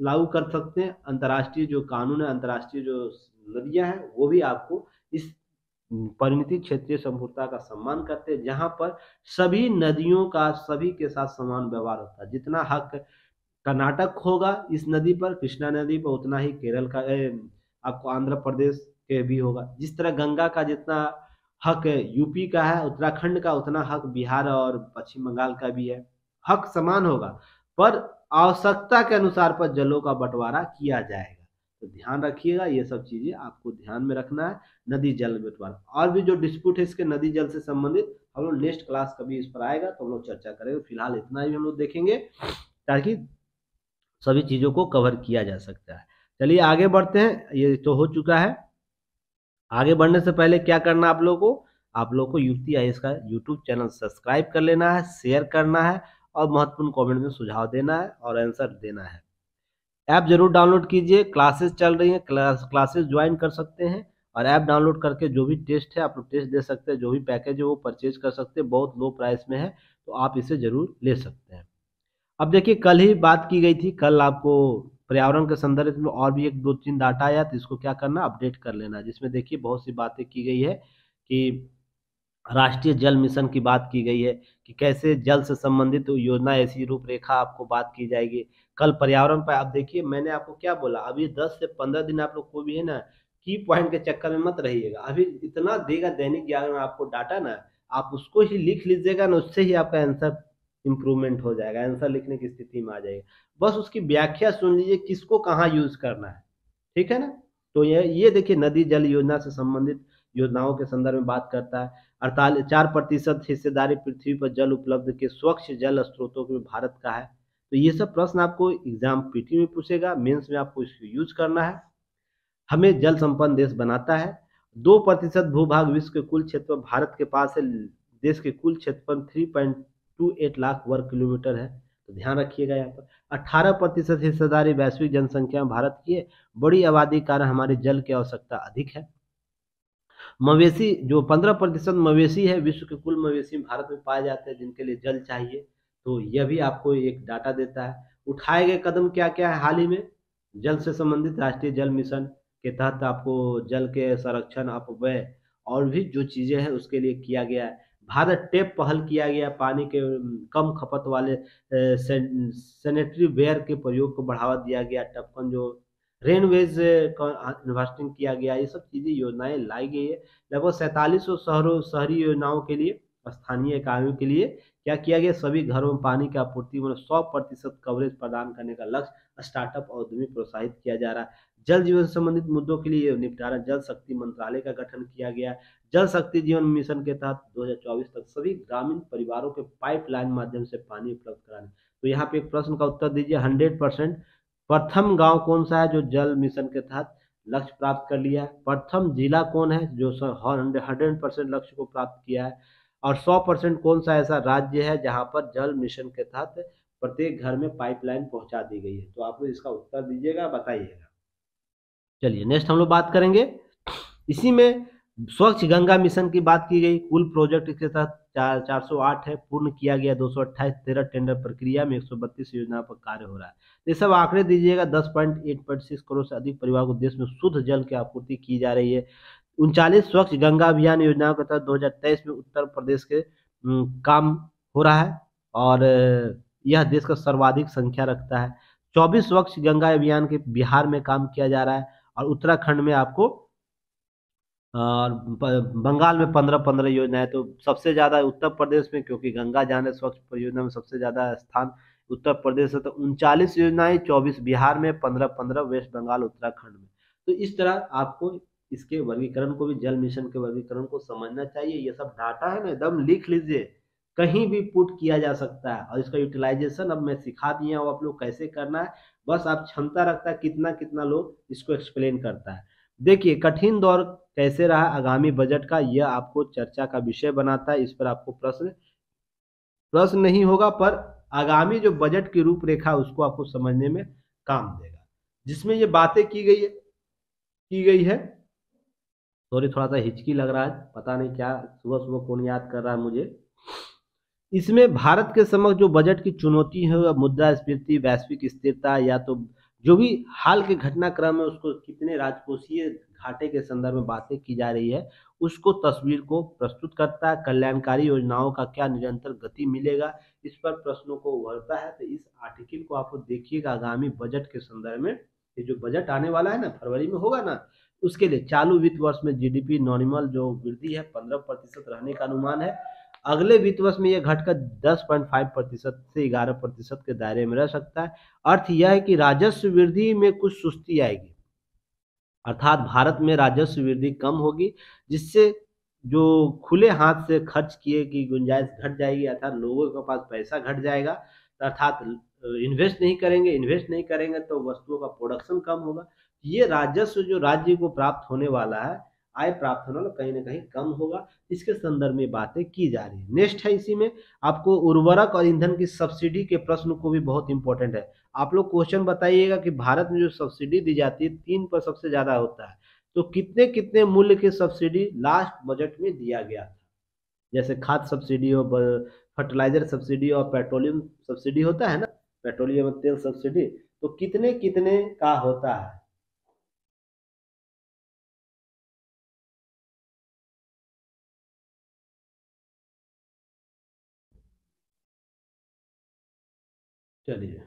लागू कर सकते हैं। अंतर्राष्ट्रीय जो कानून है अंतर्राष्ट्रीय जो नदियाँ हैं वो भी आपको इस परिणति क्षेत्रीय संपूर्णता का सम्मान करते हैं जहाँ पर सभी नदियों का सभी के साथ समान व्यवहार होता है। जितना हक कर्नाटक होगा इस नदी पर कृष्णा नदी पर उतना ही केरल का ए, आपको आंध्र प्रदेश के भी होगा। जिस तरह गंगा का जितना हक यूपी का है, उत्तराखंड का उतना हक बिहार और पश्चिम बंगाल का भी है। हक समान होगा, पर आवश्यकता के अनुसार पर जलों का बंटवारा किया जाएगा। तो ध्यान रखिएगा, ये सब चीज़ें आपको ध्यान में रखना है, नदी जल बंटवारा। और भी जो डिस्प्यूट है इसके नदी जल से संबंधित, हम लोग नेक्स्ट क्लास कभी इस पर आएगा तो हम लोग चर्चा करेंगे। फ़िलहाल इतना ही हम लोग देखेंगे, ताकि सभी चीज़ों को कवर किया जा सकता है। चलिए आगे बढ़ते हैं। ये तो हो चुका है। आगे बढ़ने से पहले क्या करना आप लोगों को? आप लोग को युक्ति आई का यूट्यूब चैनल सब्सक्राइब कर लेना है, शेयर करना है और महत्वपूर्ण कमेंट में सुझाव देना है और आंसर देना है। ऐप ज़रूर डाउनलोड कीजिए। क्लासेस चल रही हैं, क्लास, क्लासेस ज्वाइन कर सकते हैं और ऐप डाउनलोड करके जो भी टेस्ट है, आप लोग टेस्ट दे सकते हैं। जो भी पैकेज है वो परचेज कर सकते हैं। बहुत लो प्राइस में है तो आप इसे ज़रूर ले सकते हैं। अब देखिए, कल ही बात की गई थी। कल आपको पर्यावरण के संदर्भ में और भी एक दो तीन डाटा आया तो इसको क्या करना अपडेट कर लेना। जिसमें देखिए बहुत सी बातें की गई है कि राष्ट्रीय जल मिशन की बात की गई है कि कैसे जल से संबंधित योजना, ऐसी रूपरेखा आपको बात की जाएगी। कल पर्यावरण पर आप देखिए, मैंने आपको क्या बोला, अभी दस से पंद्रह दिन आप लोग को भी है ना की पॉइंट के चक्कर में मत रहिएगा। अभी इतना देगा दैनिक जागरण आपको डाटा ना, आप उसको ही लिख लीजिएगा ना, उससे ही आपका आंसर इंप्रूवमेंट हो जाएगा आंसर लिखने की स्थिति में आ जाएगा। बस उसकी व्याख्या सुन लीजिए, किसको कहाँ यूज़ करना है, ठीक है ना? तो ये ये देखिए, नदी जल योजना से संबंधित योजनाओं के संदर्भ में बात करता है। अड़तालीस, चार प्रतिशत हिस्सेदारी पृथ्वी पर जल उपलब्ध के स्वच्छ जल स्रोतों में भारत का है। तो ये सब प्रश्न आपको एग्ज़ाम पीटी में पूछेगा मेंस में आपको इसको यूज़ करना है। हमें जल संपन्न देश बनाता है। दो प्रतिशत भूभाग विश्व के कुल क्षेत्र भारत के पास है, देश के कुल क्षेत्रफल three point two eight lakh वर्ग किलोमीटर है। तो ध्यान रखिएगा यहाँ पर। अठारह प्रतिशत हिस्सेदारी वैश्विक जनसंख्या में भारत की है। बड़ी आबादी कारण हमारे जल की आवश्यकता अधिक है। मवेशी, जो पंद्रह प्रतिशत मवेशी है, विश्व के कुल मवेशी भारत में पाए जाते हैं, जिनके लिए जल चाहिए। तो यह भी आपको एक डाटा देता है। उठाए गए कदम क्या क्या है हाल ही में? जल से संबंधित राष्ट्रीय जल मिशन के तहत आपको जल के संरक्षण, अपव्यय और भी जो चीज़ें हैं, उसके लिए किया गया है। भारत टेप पहल किया गया, पानी के कम खपत वाले सैनिटरी वेयर के प्रयोग को बढ़ावा दिया गया, टपकन जो रेनवेज का इन्वेस्टिंग किया गया, ये सब चीज़ें, योजनाएँ लाई गई है। लगभग सैंतालीस सौ शहरों, शहरी योजनाओं के लिए, स्थानीय इकाइयों के लिए क्या किया गया? सभी घरों में पानी की आपूर्ति मतलब सौ प्रतिशत कवरेज प्रदान करने का लक्ष्य स्टार्टअप और उद्यमी प्रोत्साहित किया जा रहा है। जल जीवन संबंधित मुद्दों के लिए निपटारा, जल शक्ति मंत्रालय का गठन किया गया। जल शक्ति जीवन मिशन के तहत 2024 तक सभी ग्रामीण परिवारों के पाइपलाइन माध्यम से पानी उपलब्ध कराने। तो यहाँ पे एक प्रश्न का उत्तर दीजिए, हंड्रेड परसेंट। प्रथम गाँव कौन सा है जो जल मिशन के तहत लक्ष्य प्राप्त कर लिया है? प्रथम जिला कौन है जो हंड्रेड परसेंट लक्ष्य को प्राप्त किया है? और सौ परसेंट कौन सा ऐसा राज्य है जहाँ पर जल मिशन के तहत प्रत्येक घर में पाइपलाइन पहुँचा दी गई है? तो आप इसका उत्तर दीजिएगा, बताइएगा। चलिए नेक्स्ट हम लोग बात करेंगे। इसी में स्वच्छ गंगा मिशन की बात की गई। कुल प्रोजेक्ट के तहत चार चार सौ आठ है, पूर्ण किया गया, दो सौ अट्ठाईस, तेरह टेंडर प्रक्रिया में एक सौ बत्तीस योजना पर कार्य हो रहा है। ये सब आंकड़े दीजिएगा, दस point eight point six crore से अधिक परिवार को देश में शुद्ध जल की आपूर्ति की जा रही है। उनचालीस स्वच्छ गंगा अभियान योजनाओं के तहत दो हज़ार तेईस में उत्तर प्रदेश के काम हो रहा है और यह देश का सर्वाधिक संख्या रखता है। चौबीस स्वच्छ गंगा अभियान के बिहार में काम किया जा रहा है। और उत्तराखंड में आपको और बंगाल में पंद्रह पंद्रह योजनाएँ तो सबसे ज़्यादा उत्तर प्रदेश में, क्योंकि गंगा जाने स्वच्छ परियोजना में सबसे ज़्यादा स्थान उत्तर प्रदेश है तो उनचालीस योजनाएँ चौबीस बिहार में पंद्रह पंद्रह वेस्ट बंगाल, उत्तराखंड में। तो इस तरह आपको इसके वर्गीकरण को भी, जल मिशन के वर्गीकरण को समझना चाहिए। ये सब डाटा है ना, एकदम लिख लीजिए। कहीं भी पुट किया जा सकता है, और इसका यूटिलाइजेशन अब मैं सिखा दिया हूँ आप लोग कैसे करना है। बस आप क्षमता रखता है, कितना कितना लोग इसको एक्सप्लेन करता है। देखिए, कठिन दौर कैसे रहा, आगामी बजट का, यह आपको चर्चा का विषय बनाता है, इस पर आपको प्रश्न प्रश्न नहीं होगा, पर आगामी जो बजट की रूपरेखा, उसको आपको समझने में काम देगा। जिसमें ये बातें की गई है, की गई है सॉरी थोड़ा सा हिचकी लग रहा है, पता नहीं क्या सुबह सुबह कौन याद कर रहा है मुझे। इसमें भारत के समक्ष जो बजट की चुनौती है वह मुद्रा स्फीति, वैश्विक स्थिरता, या तो जो भी हाल के घटनाक्रम है, उसको कितने राजकोषीय घाटे के संदर्भ में बातें की जा रही है, उसको तस्वीर को प्रस्तुत करता है। कल्याणकारी योजनाओं का क्या निरंतर गति मिलेगा, इस पर प्रश्नों को उभरता है। तो इस आर्टिकल को आपको देखिएगा, आगामी बजट के संदर्भ में। ये जो बजट आने वाला है ना, फरवरी में होगा ना, उसके लिए चालू वित्त वर्ष में जीडीपी नॉर्मल जो वृद्धि है, पंद्रह प्रतिशत रहने का अनुमान है। अगले वित्त वर्ष में यह घटकर दस पॉइंट फाइव प्रतिशत से ग्यारह प्रतिशत के दायरे में रह सकता है। अर्थ यह है कि राजस्व वृद्धि में कुछ सुस्ती आएगी। अर्थात भारत में राजस्व वृद्धि कम होगी, जिससे जो खुले हाथ से खर्च किए की गुंजाइश घट जाएगी, अर्थात लोगों के पास पैसा घट जाएगा, अर्थात इन्वेस्ट नहीं करेंगे इन्वेस्ट नहीं करेंगे तो वस्तुओं का प्रोडक्शन कम होगा। ये राजस्व जो राज्य को प्राप्त होने वाला है आय प्राप्त होने कहीं ना कहीं कम होगा। इसके संदर्भ में बातें की जा रही है। नेक्स्ट है इसी में, आपको उर्वरक और ईंधन की सब्सिडी के प्रश्न को भी बहुत इंपॉर्टेंट है। आप लोग क्वेश्चन बताइएगा कि भारत में जो सब्सिडी दी जाती है, तीन पर सबसे ज़्यादा होता है। तो कितने कितने मूल्य की सब्सिडी लास्ट बजट में दिया गया था? जैसे खाद सब्सिडी हो फर्टिलाइज़र सब्सिडी और पेट्रोलियम सब्सिडी होता है ना? पेट्रोलियम तेल सब्सिडी तो कितने कितने का होता है? चलिए।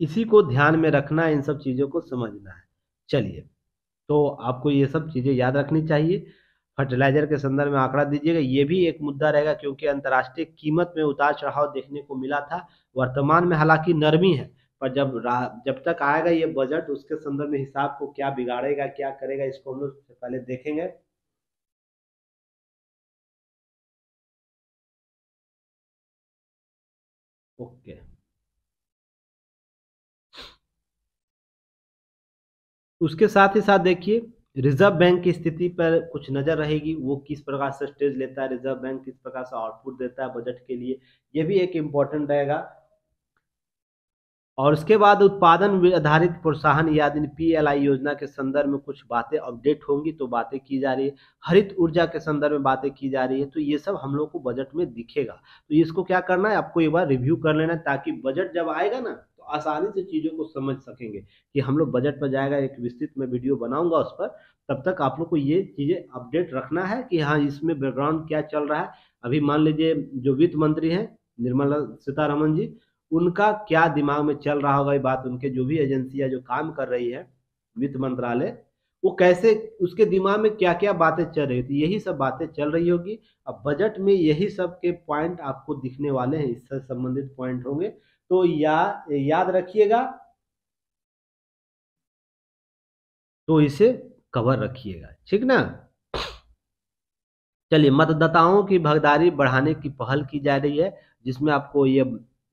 इसी को ध्यान में रखना, इन सब चीज़ों को समझना है। चलिए तो आपको ये सब चीज़ें याद रखनी चाहिए। फर्टिलाइज़र के संदर्भ में आंकड़ा दीजिएगा। ये भी एक मुद्दा रहेगा, क्योंकि अंतर्राष्ट्रीय कीमत में उतार चढ़ाव देखने को मिला था। वर्तमान में हालाँकि नरमी है, पर जब जब तक आएगा ये बजट, उसके संदर्भ में हिसाब को क्या बिगाड़ेगा, क्या करेगा, इसको हम लोग पहले देखेंगे। ओके। उसके साथ ही साथ देखिए, रिज़र्व बैंक की स्थिति पर कुछ नज़र रहेगी, वो किस प्रकार से स्टेज लेता है, रिज़र्व बैंक किस प्रकार से आउटपुट देता है बजट के लिए, ये भी एक इम्पोर्टेंट रहेगा। और उसके बाद उत्पादन आधारित प्रोत्साहन याद पीएलआई योजना के संदर्भ में कुछ बातें अपडेट होंगी तो बातें की जा रही है। हरित ऊर्जा के संदर्भ में बातें की जा रही है तो ये सब हम लोग को बजट में दिखेगा। तो इसको क्या करना है, आपको एक बार रिव्यू कर लेना है, ताकि बजट जब आएगा ना तो आसानी से चीज़ों को समझ सकेंगे कि हम लोग बजट पर जाएगा, एक विस्तृत में वीडियो बनाऊँगा उस पर, तब तक आप लोग को ये चीज़ें अपडेट रखना है कि हाँ इसमें बैकग्राउंड क्या चल रहा है। अभी मान लीजिए जो वित्त मंत्री हैं, निर्मला सीतारमन जी उनका क्या दिमाग में चल रहा होगा ये बात उनके जो भी एजेंसियाँ जो काम कर रही है, वित्त मंत्रालय, वो कैसे, उसके दिमाग में क्या क्या बातें चल रही थी? यही सब बातें चल रही होगी। अब बजट में यही सब के पॉइंट आपको दिखने वाले हैं, इससे संबंधित पॉइंट होंगे। तो या, याद रखिएगा। तो इसे कवर रखिएगा, ठीक ना? चलिए, मतदाताओं की भागीदारी बढ़ाने की पहल की जा रही है, जिसमें आपको ये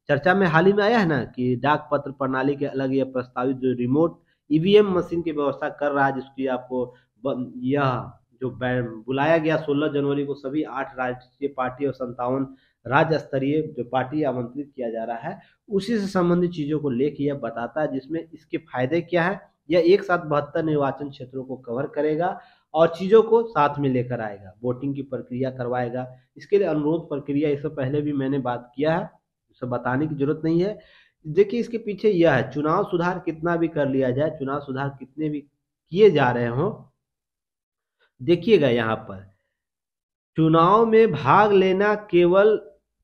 चर्चा में हाल ही में आया है ना कि डाक पत्र प्रणाली के अलग यह प्रस्तावित जो रिमोट ईवीएम मशीन की व्यवस्था कर रहा है, जिसकी आपको यह जो बुलाया गया 16 जनवरी को सभी आठ राष्ट्रीय पार्टी और संतावन राज्य स्तरीय जो पार्टी आमंत्रित किया जा रहा है, उसी से संबंधित चीज़ों को लेकर यह बताता है, जिसमें इसके फ़ायदे क्या है, यह एक साथ बहत्तर निर्वाचन क्षेत्रों को कवर करेगा और चीज़ों को साथ में लेकर आएगा वोटिंग की प्रक्रिया करवाएगा। इसके लिए अनुरोध, प्रक्रिया इससे पहले भी मैंने बात किया है। सब बताने की ज़रूरत नहीं है। देखिए, इसके पीछे यह है, चुनाव सुधार कितना भी कर लिया जाए, चुनाव सुधार कितने भी किए जा रहे हो, देखिएगा यहाँ पर, चुनाव में भाग लेना केवल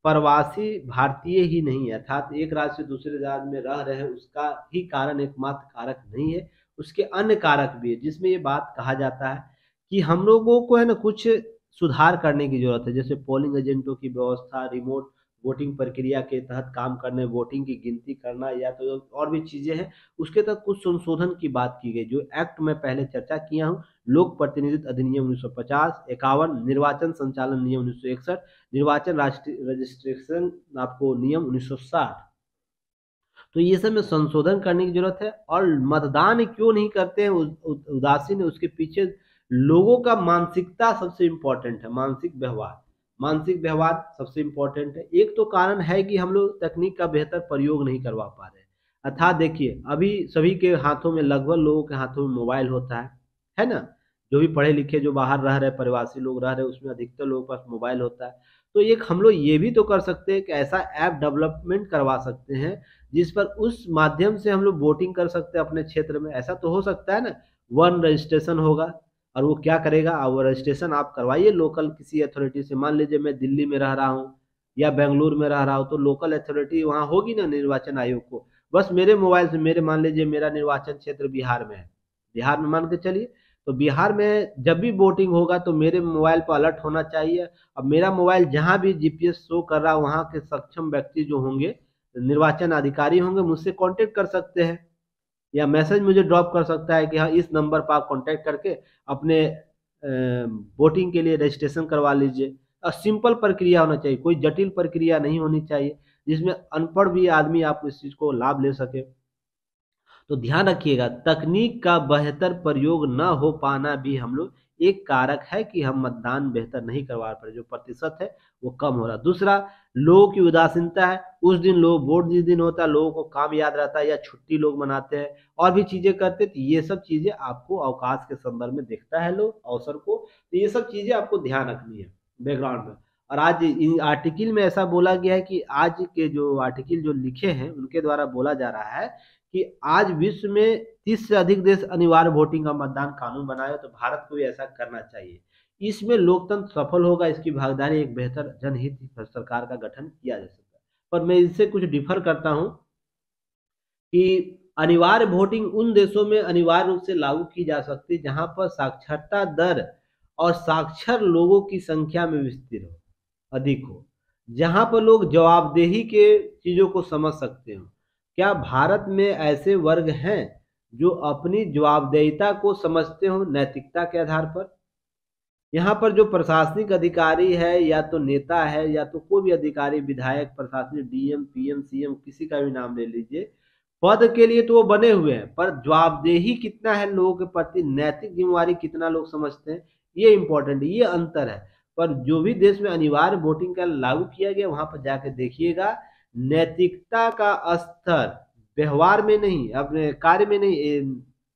प्रवासी भारतीय ही नहीं है, अर्थात एक राज्य से दूसरे राज्य में रह रहे उसका ही कारण एकमात्र कारक नहीं है, उसके अन्य कारक भी है, जिसमें ये बात कहा जाता है कि हम लोगों को है ना कुछ सुधार करने की ज़रूरत है, जैसे पोलिंग एजेंटों की व्यवस्था रिमोट वोटिंग प्रक्रिया के तहत काम करने वोटिंग की गिनती करना या तो और भी चीज़ें हैं, उसके तहत कुछ संशोधन की बात की गई। जो एक्ट में पहले चर्चा किया हूँ, लोक प्रतिनिधित्व अधिनियम 1950 इक्यावन, निर्वाचन संचालन नियम 1961 निर्वाचन राष्ट्रीय रजिस्ट्रेशन आपको नियम 1960 तो ये सब में संशोधन करने की ज़रूरत है और मतदान क्यों नहीं करते हैं? उदासीन उसके पीछे लोगों का मानसिकता सबसे इम्पोर्टेंट है, मानसिक व्यवहार। मानसिक व्यवहार सबसे इम्पोर्टेंट है। एक तो कारण है कि हम लोग तकनीक का बेहतर प्रयोग नहीं करवा पा रहे अर्थात देखिए, अभी सभी के हाथों में, लगभग लोगों के हाथों में मोबाइल होता है है ना? जो भी पढ़े लिखे जो बाहर रह रहे प्रवासी लोग रह रहे उसमें अधिकतर लोगों के पास मोबाइल होता है। तो एक हम लोग ये भी तो कर सकते हैं कि ऐसा ऐप डेवलपमेंट करवा सकते हैं, जिस पर उस माध्यम से हम लोग वोटिंग कर सकते हैं अपने क्षेत्र में। ऐसा तो हो सकता है ना? वन रजिस्ट्रेशन होगा और वो क्या करेगा? वो रजिस्ट्रेशन आप करवाइए लोकल किसी अथॉरिटी से। मान लीजिए मैं दिल्ली में रह रहा हूँ या बेंगलुरु में रह रहा हूँ तो लोकल अथॉरिटी वहाँ होगी ना निर्वाचन आयोग को? बस मेरे मोबाइल से, मेरे मान लीजिए मेरा निर्वाचन क्षेत्र बिहार में है। बिहार में मान के चलिए तो बिहार में जब भी वोटिंग होगा तो मेरे मोबाइल पर अलर्ट होना चाहिए। अब मेरा मोबाइल जहाँ भी जीपीएस शो कर रहा है, वहाँ के सक्षम व्यक्ति जो होंगे, निर्वाचन अधिकारी होंगे, मुझसे कांटेक्ट कर सकते हैं। या मैसेज मुझे ड्रॉप कर सकता है कि हाँ इस नंबर पर आप कॉन्टैक्ट करके अपने वोटिंग के लिए रजिस्ट्रेशन करवा लीजिए। और सिंपल प्रक्रिया होना चाहिए, कोई जटिल प्रक्रिया नहीं होनी चाहिए, जिसमें अनपढ़ भी आदमी आप इस चीज़ को लाभ ले सके। तो ध्यान रखिएगा, तकनीक का बेहतर प्रयोग न हो पाना भी हम लोग एक कारक है कि हम मतदान बेहतर नहीं करवा पा रहे जो प्रतिशत है, वो कम हो रहा दूसरा, लोगों की उदासीनता है। उस दिन लोग, वोट जिस दिन होता है, लोगों को काम याद रहता है या छुट्टी लोग मनाते हैं, और भी चीज़ें करते तो ये सब चीज़ें आपको अवकाश के संदर्भ में देखता है लोग, अवसर को। तो ये सब चीज़ें आपको ध्यान रखनी है बैकग्राउंड में। और आज इन आर्टिकल में ऐसा बोला गया है कि आज के जो आर्टिकल जो लिखे हैं, उनके द्वारा बोला जा रहा है कि आज विश्व में तीस से अधिक देश अनिवार्य वोटिंग का मतदान कानून बनाए तो भारत को भी ऐसा करना चाहिए। इसमें लोकतंत्र सफल होगा, इसकी भागीदारी एक बेहतर जनहित सरकार का गठन किया जा सकता है। पर मैं इससे कुछ डिफर करता हूँ कि अनिवार्य वोटिंग उन देशों में अनिवार्य रूप से लागू की जा सकती है जहाँ पर साक्षरता दर और साक्षर लोगों की संख्या में विस्तृत हो, अधिक हो, जहाँ पर लोग जवाबदेही के चीज़ों को समझ सकते हो। क्या भारत में ऐसे वर्ग हैं जो अपनी जवाबदेहिता को समझते हो नैतिकता के आधार पर। यहाँ पर जो प्रशासनिक अधिकारी है, या तो नेता है, या तो कोई भी अधिकारी, विधायक, प्रशासनिक डीएम, पीएम, सीएम, किसी का भी नाम ले लीजिए, पद के लिए तो वो बने हुए हैं, पर जवाबदेही कितना है लोगों के प्रति, नैतिक जिम्मेवारी कितना लोग समझते हैं, ये इंपॉर्टेंट ये अंतर है। पर जो भी देश में अनिवार्य वोटिंग का लागू किया गया, वहाँ पर जाकर देखिएगा, नैतिकता का स्तर व्यवहार में नहीं, अपने कार्य में नहीं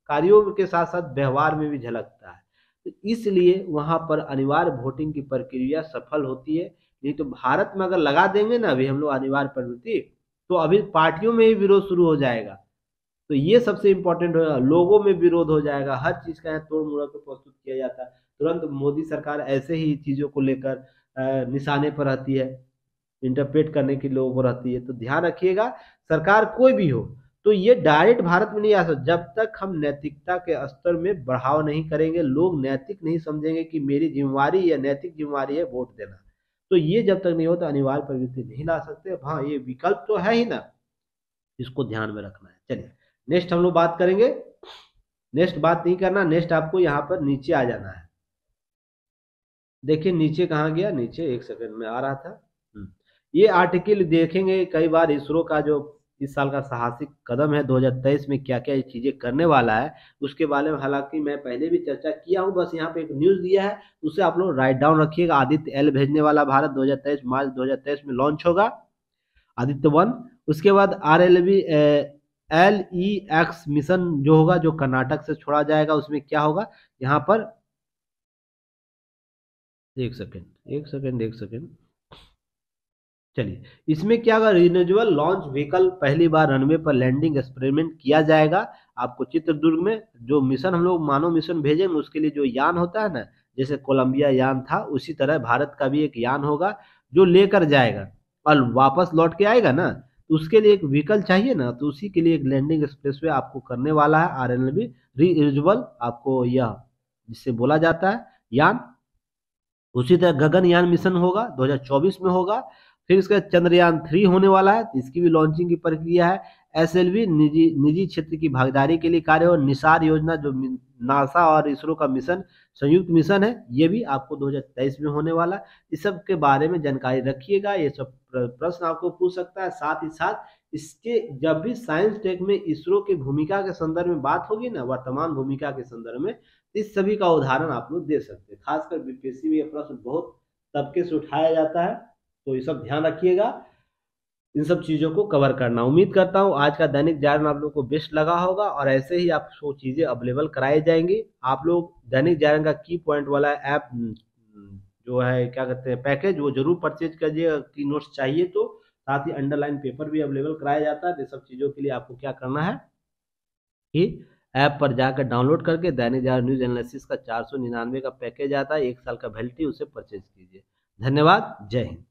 कार्यों के साथ साथ व्यवहार में भी झलकता है। तो इसलिए वहाँ पर अनिवार्य वोटिंग की प्रक्रिया सफल होती है। नहीं तो भारत में अगर लगा देंगे ना, अभी हम लोग अनिवार्य प्रवृत्ति तो अभी पार्टियों में ही विरोध शुरू हो जाएगा। तो ये सबसे इम्पोर्टेंट होगा लोगों में विरोध हो जाएगा। हर चीज़ का यहाँ तोड़ मुड़ के प्रस्तुत किया जाता है। तुरंत मोदी सरकार ऐसे ही चीज़ों को लेकर निशाने पर रहती है। इंटरप्रेट करने की लोगों को रहती है। तो ध्यान रखिएगा, सरकार कोई भी हो तो ये डायरेक्ट भारत में नहीं आ सकता। जब तक हम नैतिकता के स्तर में बढ़ाव नहीं करेंगे, लोग नैतिक नहीं समझेंगे कि मेरी जिम्मेवारी या नैतिक जिम्मेवारी है वोट देना। तो ये जब तक नहीं होता, अनिवार्य प्रवृत्ति नहीं ला सकते। हाँ ये विकल्प तो है ही ना, इसको ध्यान में रखना है। चलिए नेक्स्ट हम लोग बात करेंगे। नेक्स्ट बात नहीं करना नेक्स्ट आपको यहाँ पर नीचे आ जाना है। देखिए, नीचे कहाँ गया? नीचे एक सेकंड में आ रहा था। ये आर्टिकल देखेंगे कई बार इसरो का जो इस साल का साहसिक कदम है 2023 में क्या क्या चीज़ें करने वाला है, उसके बारे में हालाँकि मैं पहले भी चर्चा किया हूँ, बस यहाँ पे एक न्यूज़ दिया है, उसे आप लोग राइट डाउन रखिएगा। आदित्य एल भेजने वाला भारत 2023 मार्च 2023 में लॉन्च होगा। आदित्य वन। उसके बाद R L V L E X mission जो होगा, जो कर्नाटक से छोड़ा जाएगा, उसमें क्या होगा? यहाँ पर, एक सेकेंड एक सेकेंड एक सेकेंड चलिए, इसमें क्या होगा? रिन्यूएबल लॉन्च व्हीकल पहली बार रनवे पर लैंडिंग एक्सपेरिमेंट किया जाएगा। आपको चित्रदुर्ग में जो मिशन हम लोग मानव मिशन भेजेंगे, उसके लिए जो यान होता है ना, जैसे कोलंबिया यान था, उसी तरह भारत का भी एक यान होगा, जो लेकर जाएगा। और वापस लौट के आएगा ना तो उसके लिए एक व्हीकल चाहिए ना तो उसी के लिए एक लैंडिंग एक्सप्रेस आपको करने वाला है आर एन रीयूजबल आपको यह, जिससे बोला जाता है, यान। उसी तरह गगनयान मिशन होगा 2024 में होगा। फिर इसका चंद्रयान थ्री होने वाला है इसकी भी लॉन्चिंग की प्रक्रिया है। एस निजी निजी क्षेत्र की भागीदारी के लिए कार्य और निसार योजना जो नासा और इसरो का मिशन संयुक्त मिशन है, ये भी आपको 2023 में होने वाला इस सब के बारे में जानकारी रखिएगा, ये सब प्रश्न आपको पूछ सकता है। साथ ही साथ इसके जब भी साइंस टेक में इसरो की भूमिका के संदर्भ में बात होगी ना, वर्तमान भूमिका के संदर्भ में इस सभी का उदाहरण आप लोग दे सकते हैं। खासकर बीपीएससी में यह प्रश्न बहुत तबके से उठाया जाता है। तो ये सब ध्यान रखिएगा। इन सब चीज़ों को कवर करना। उम्मीद करता हूँ आज का दैनिक जागरण आप लोग को बेस्ट लगा होगा और ऐसे ही आपको चीज़ें अवेलेबल कराई जाएँगी। आप लोग दैनिक जागरण का की पॉइंट वाला ऐप जो है, क्या कहते हैं पैकेज वो ज़रूर परचेज करिए की नोट्स चाहिए तो साथ ही अंडरलाइन पेपर भी अवेलेबल कराया जाता है। तो सब चीज़ों के लिए आपको क्या करना है? कि ऐप पर जाकर डाउनलोड करके दैनिक जागरण न्यूज़ एनालिसिस का चार सौ निन्यानवे का पैकेज आता है। एक साल का वैलिटी उसे परचेज कीजिए। धन्यवाद। जय हिंद।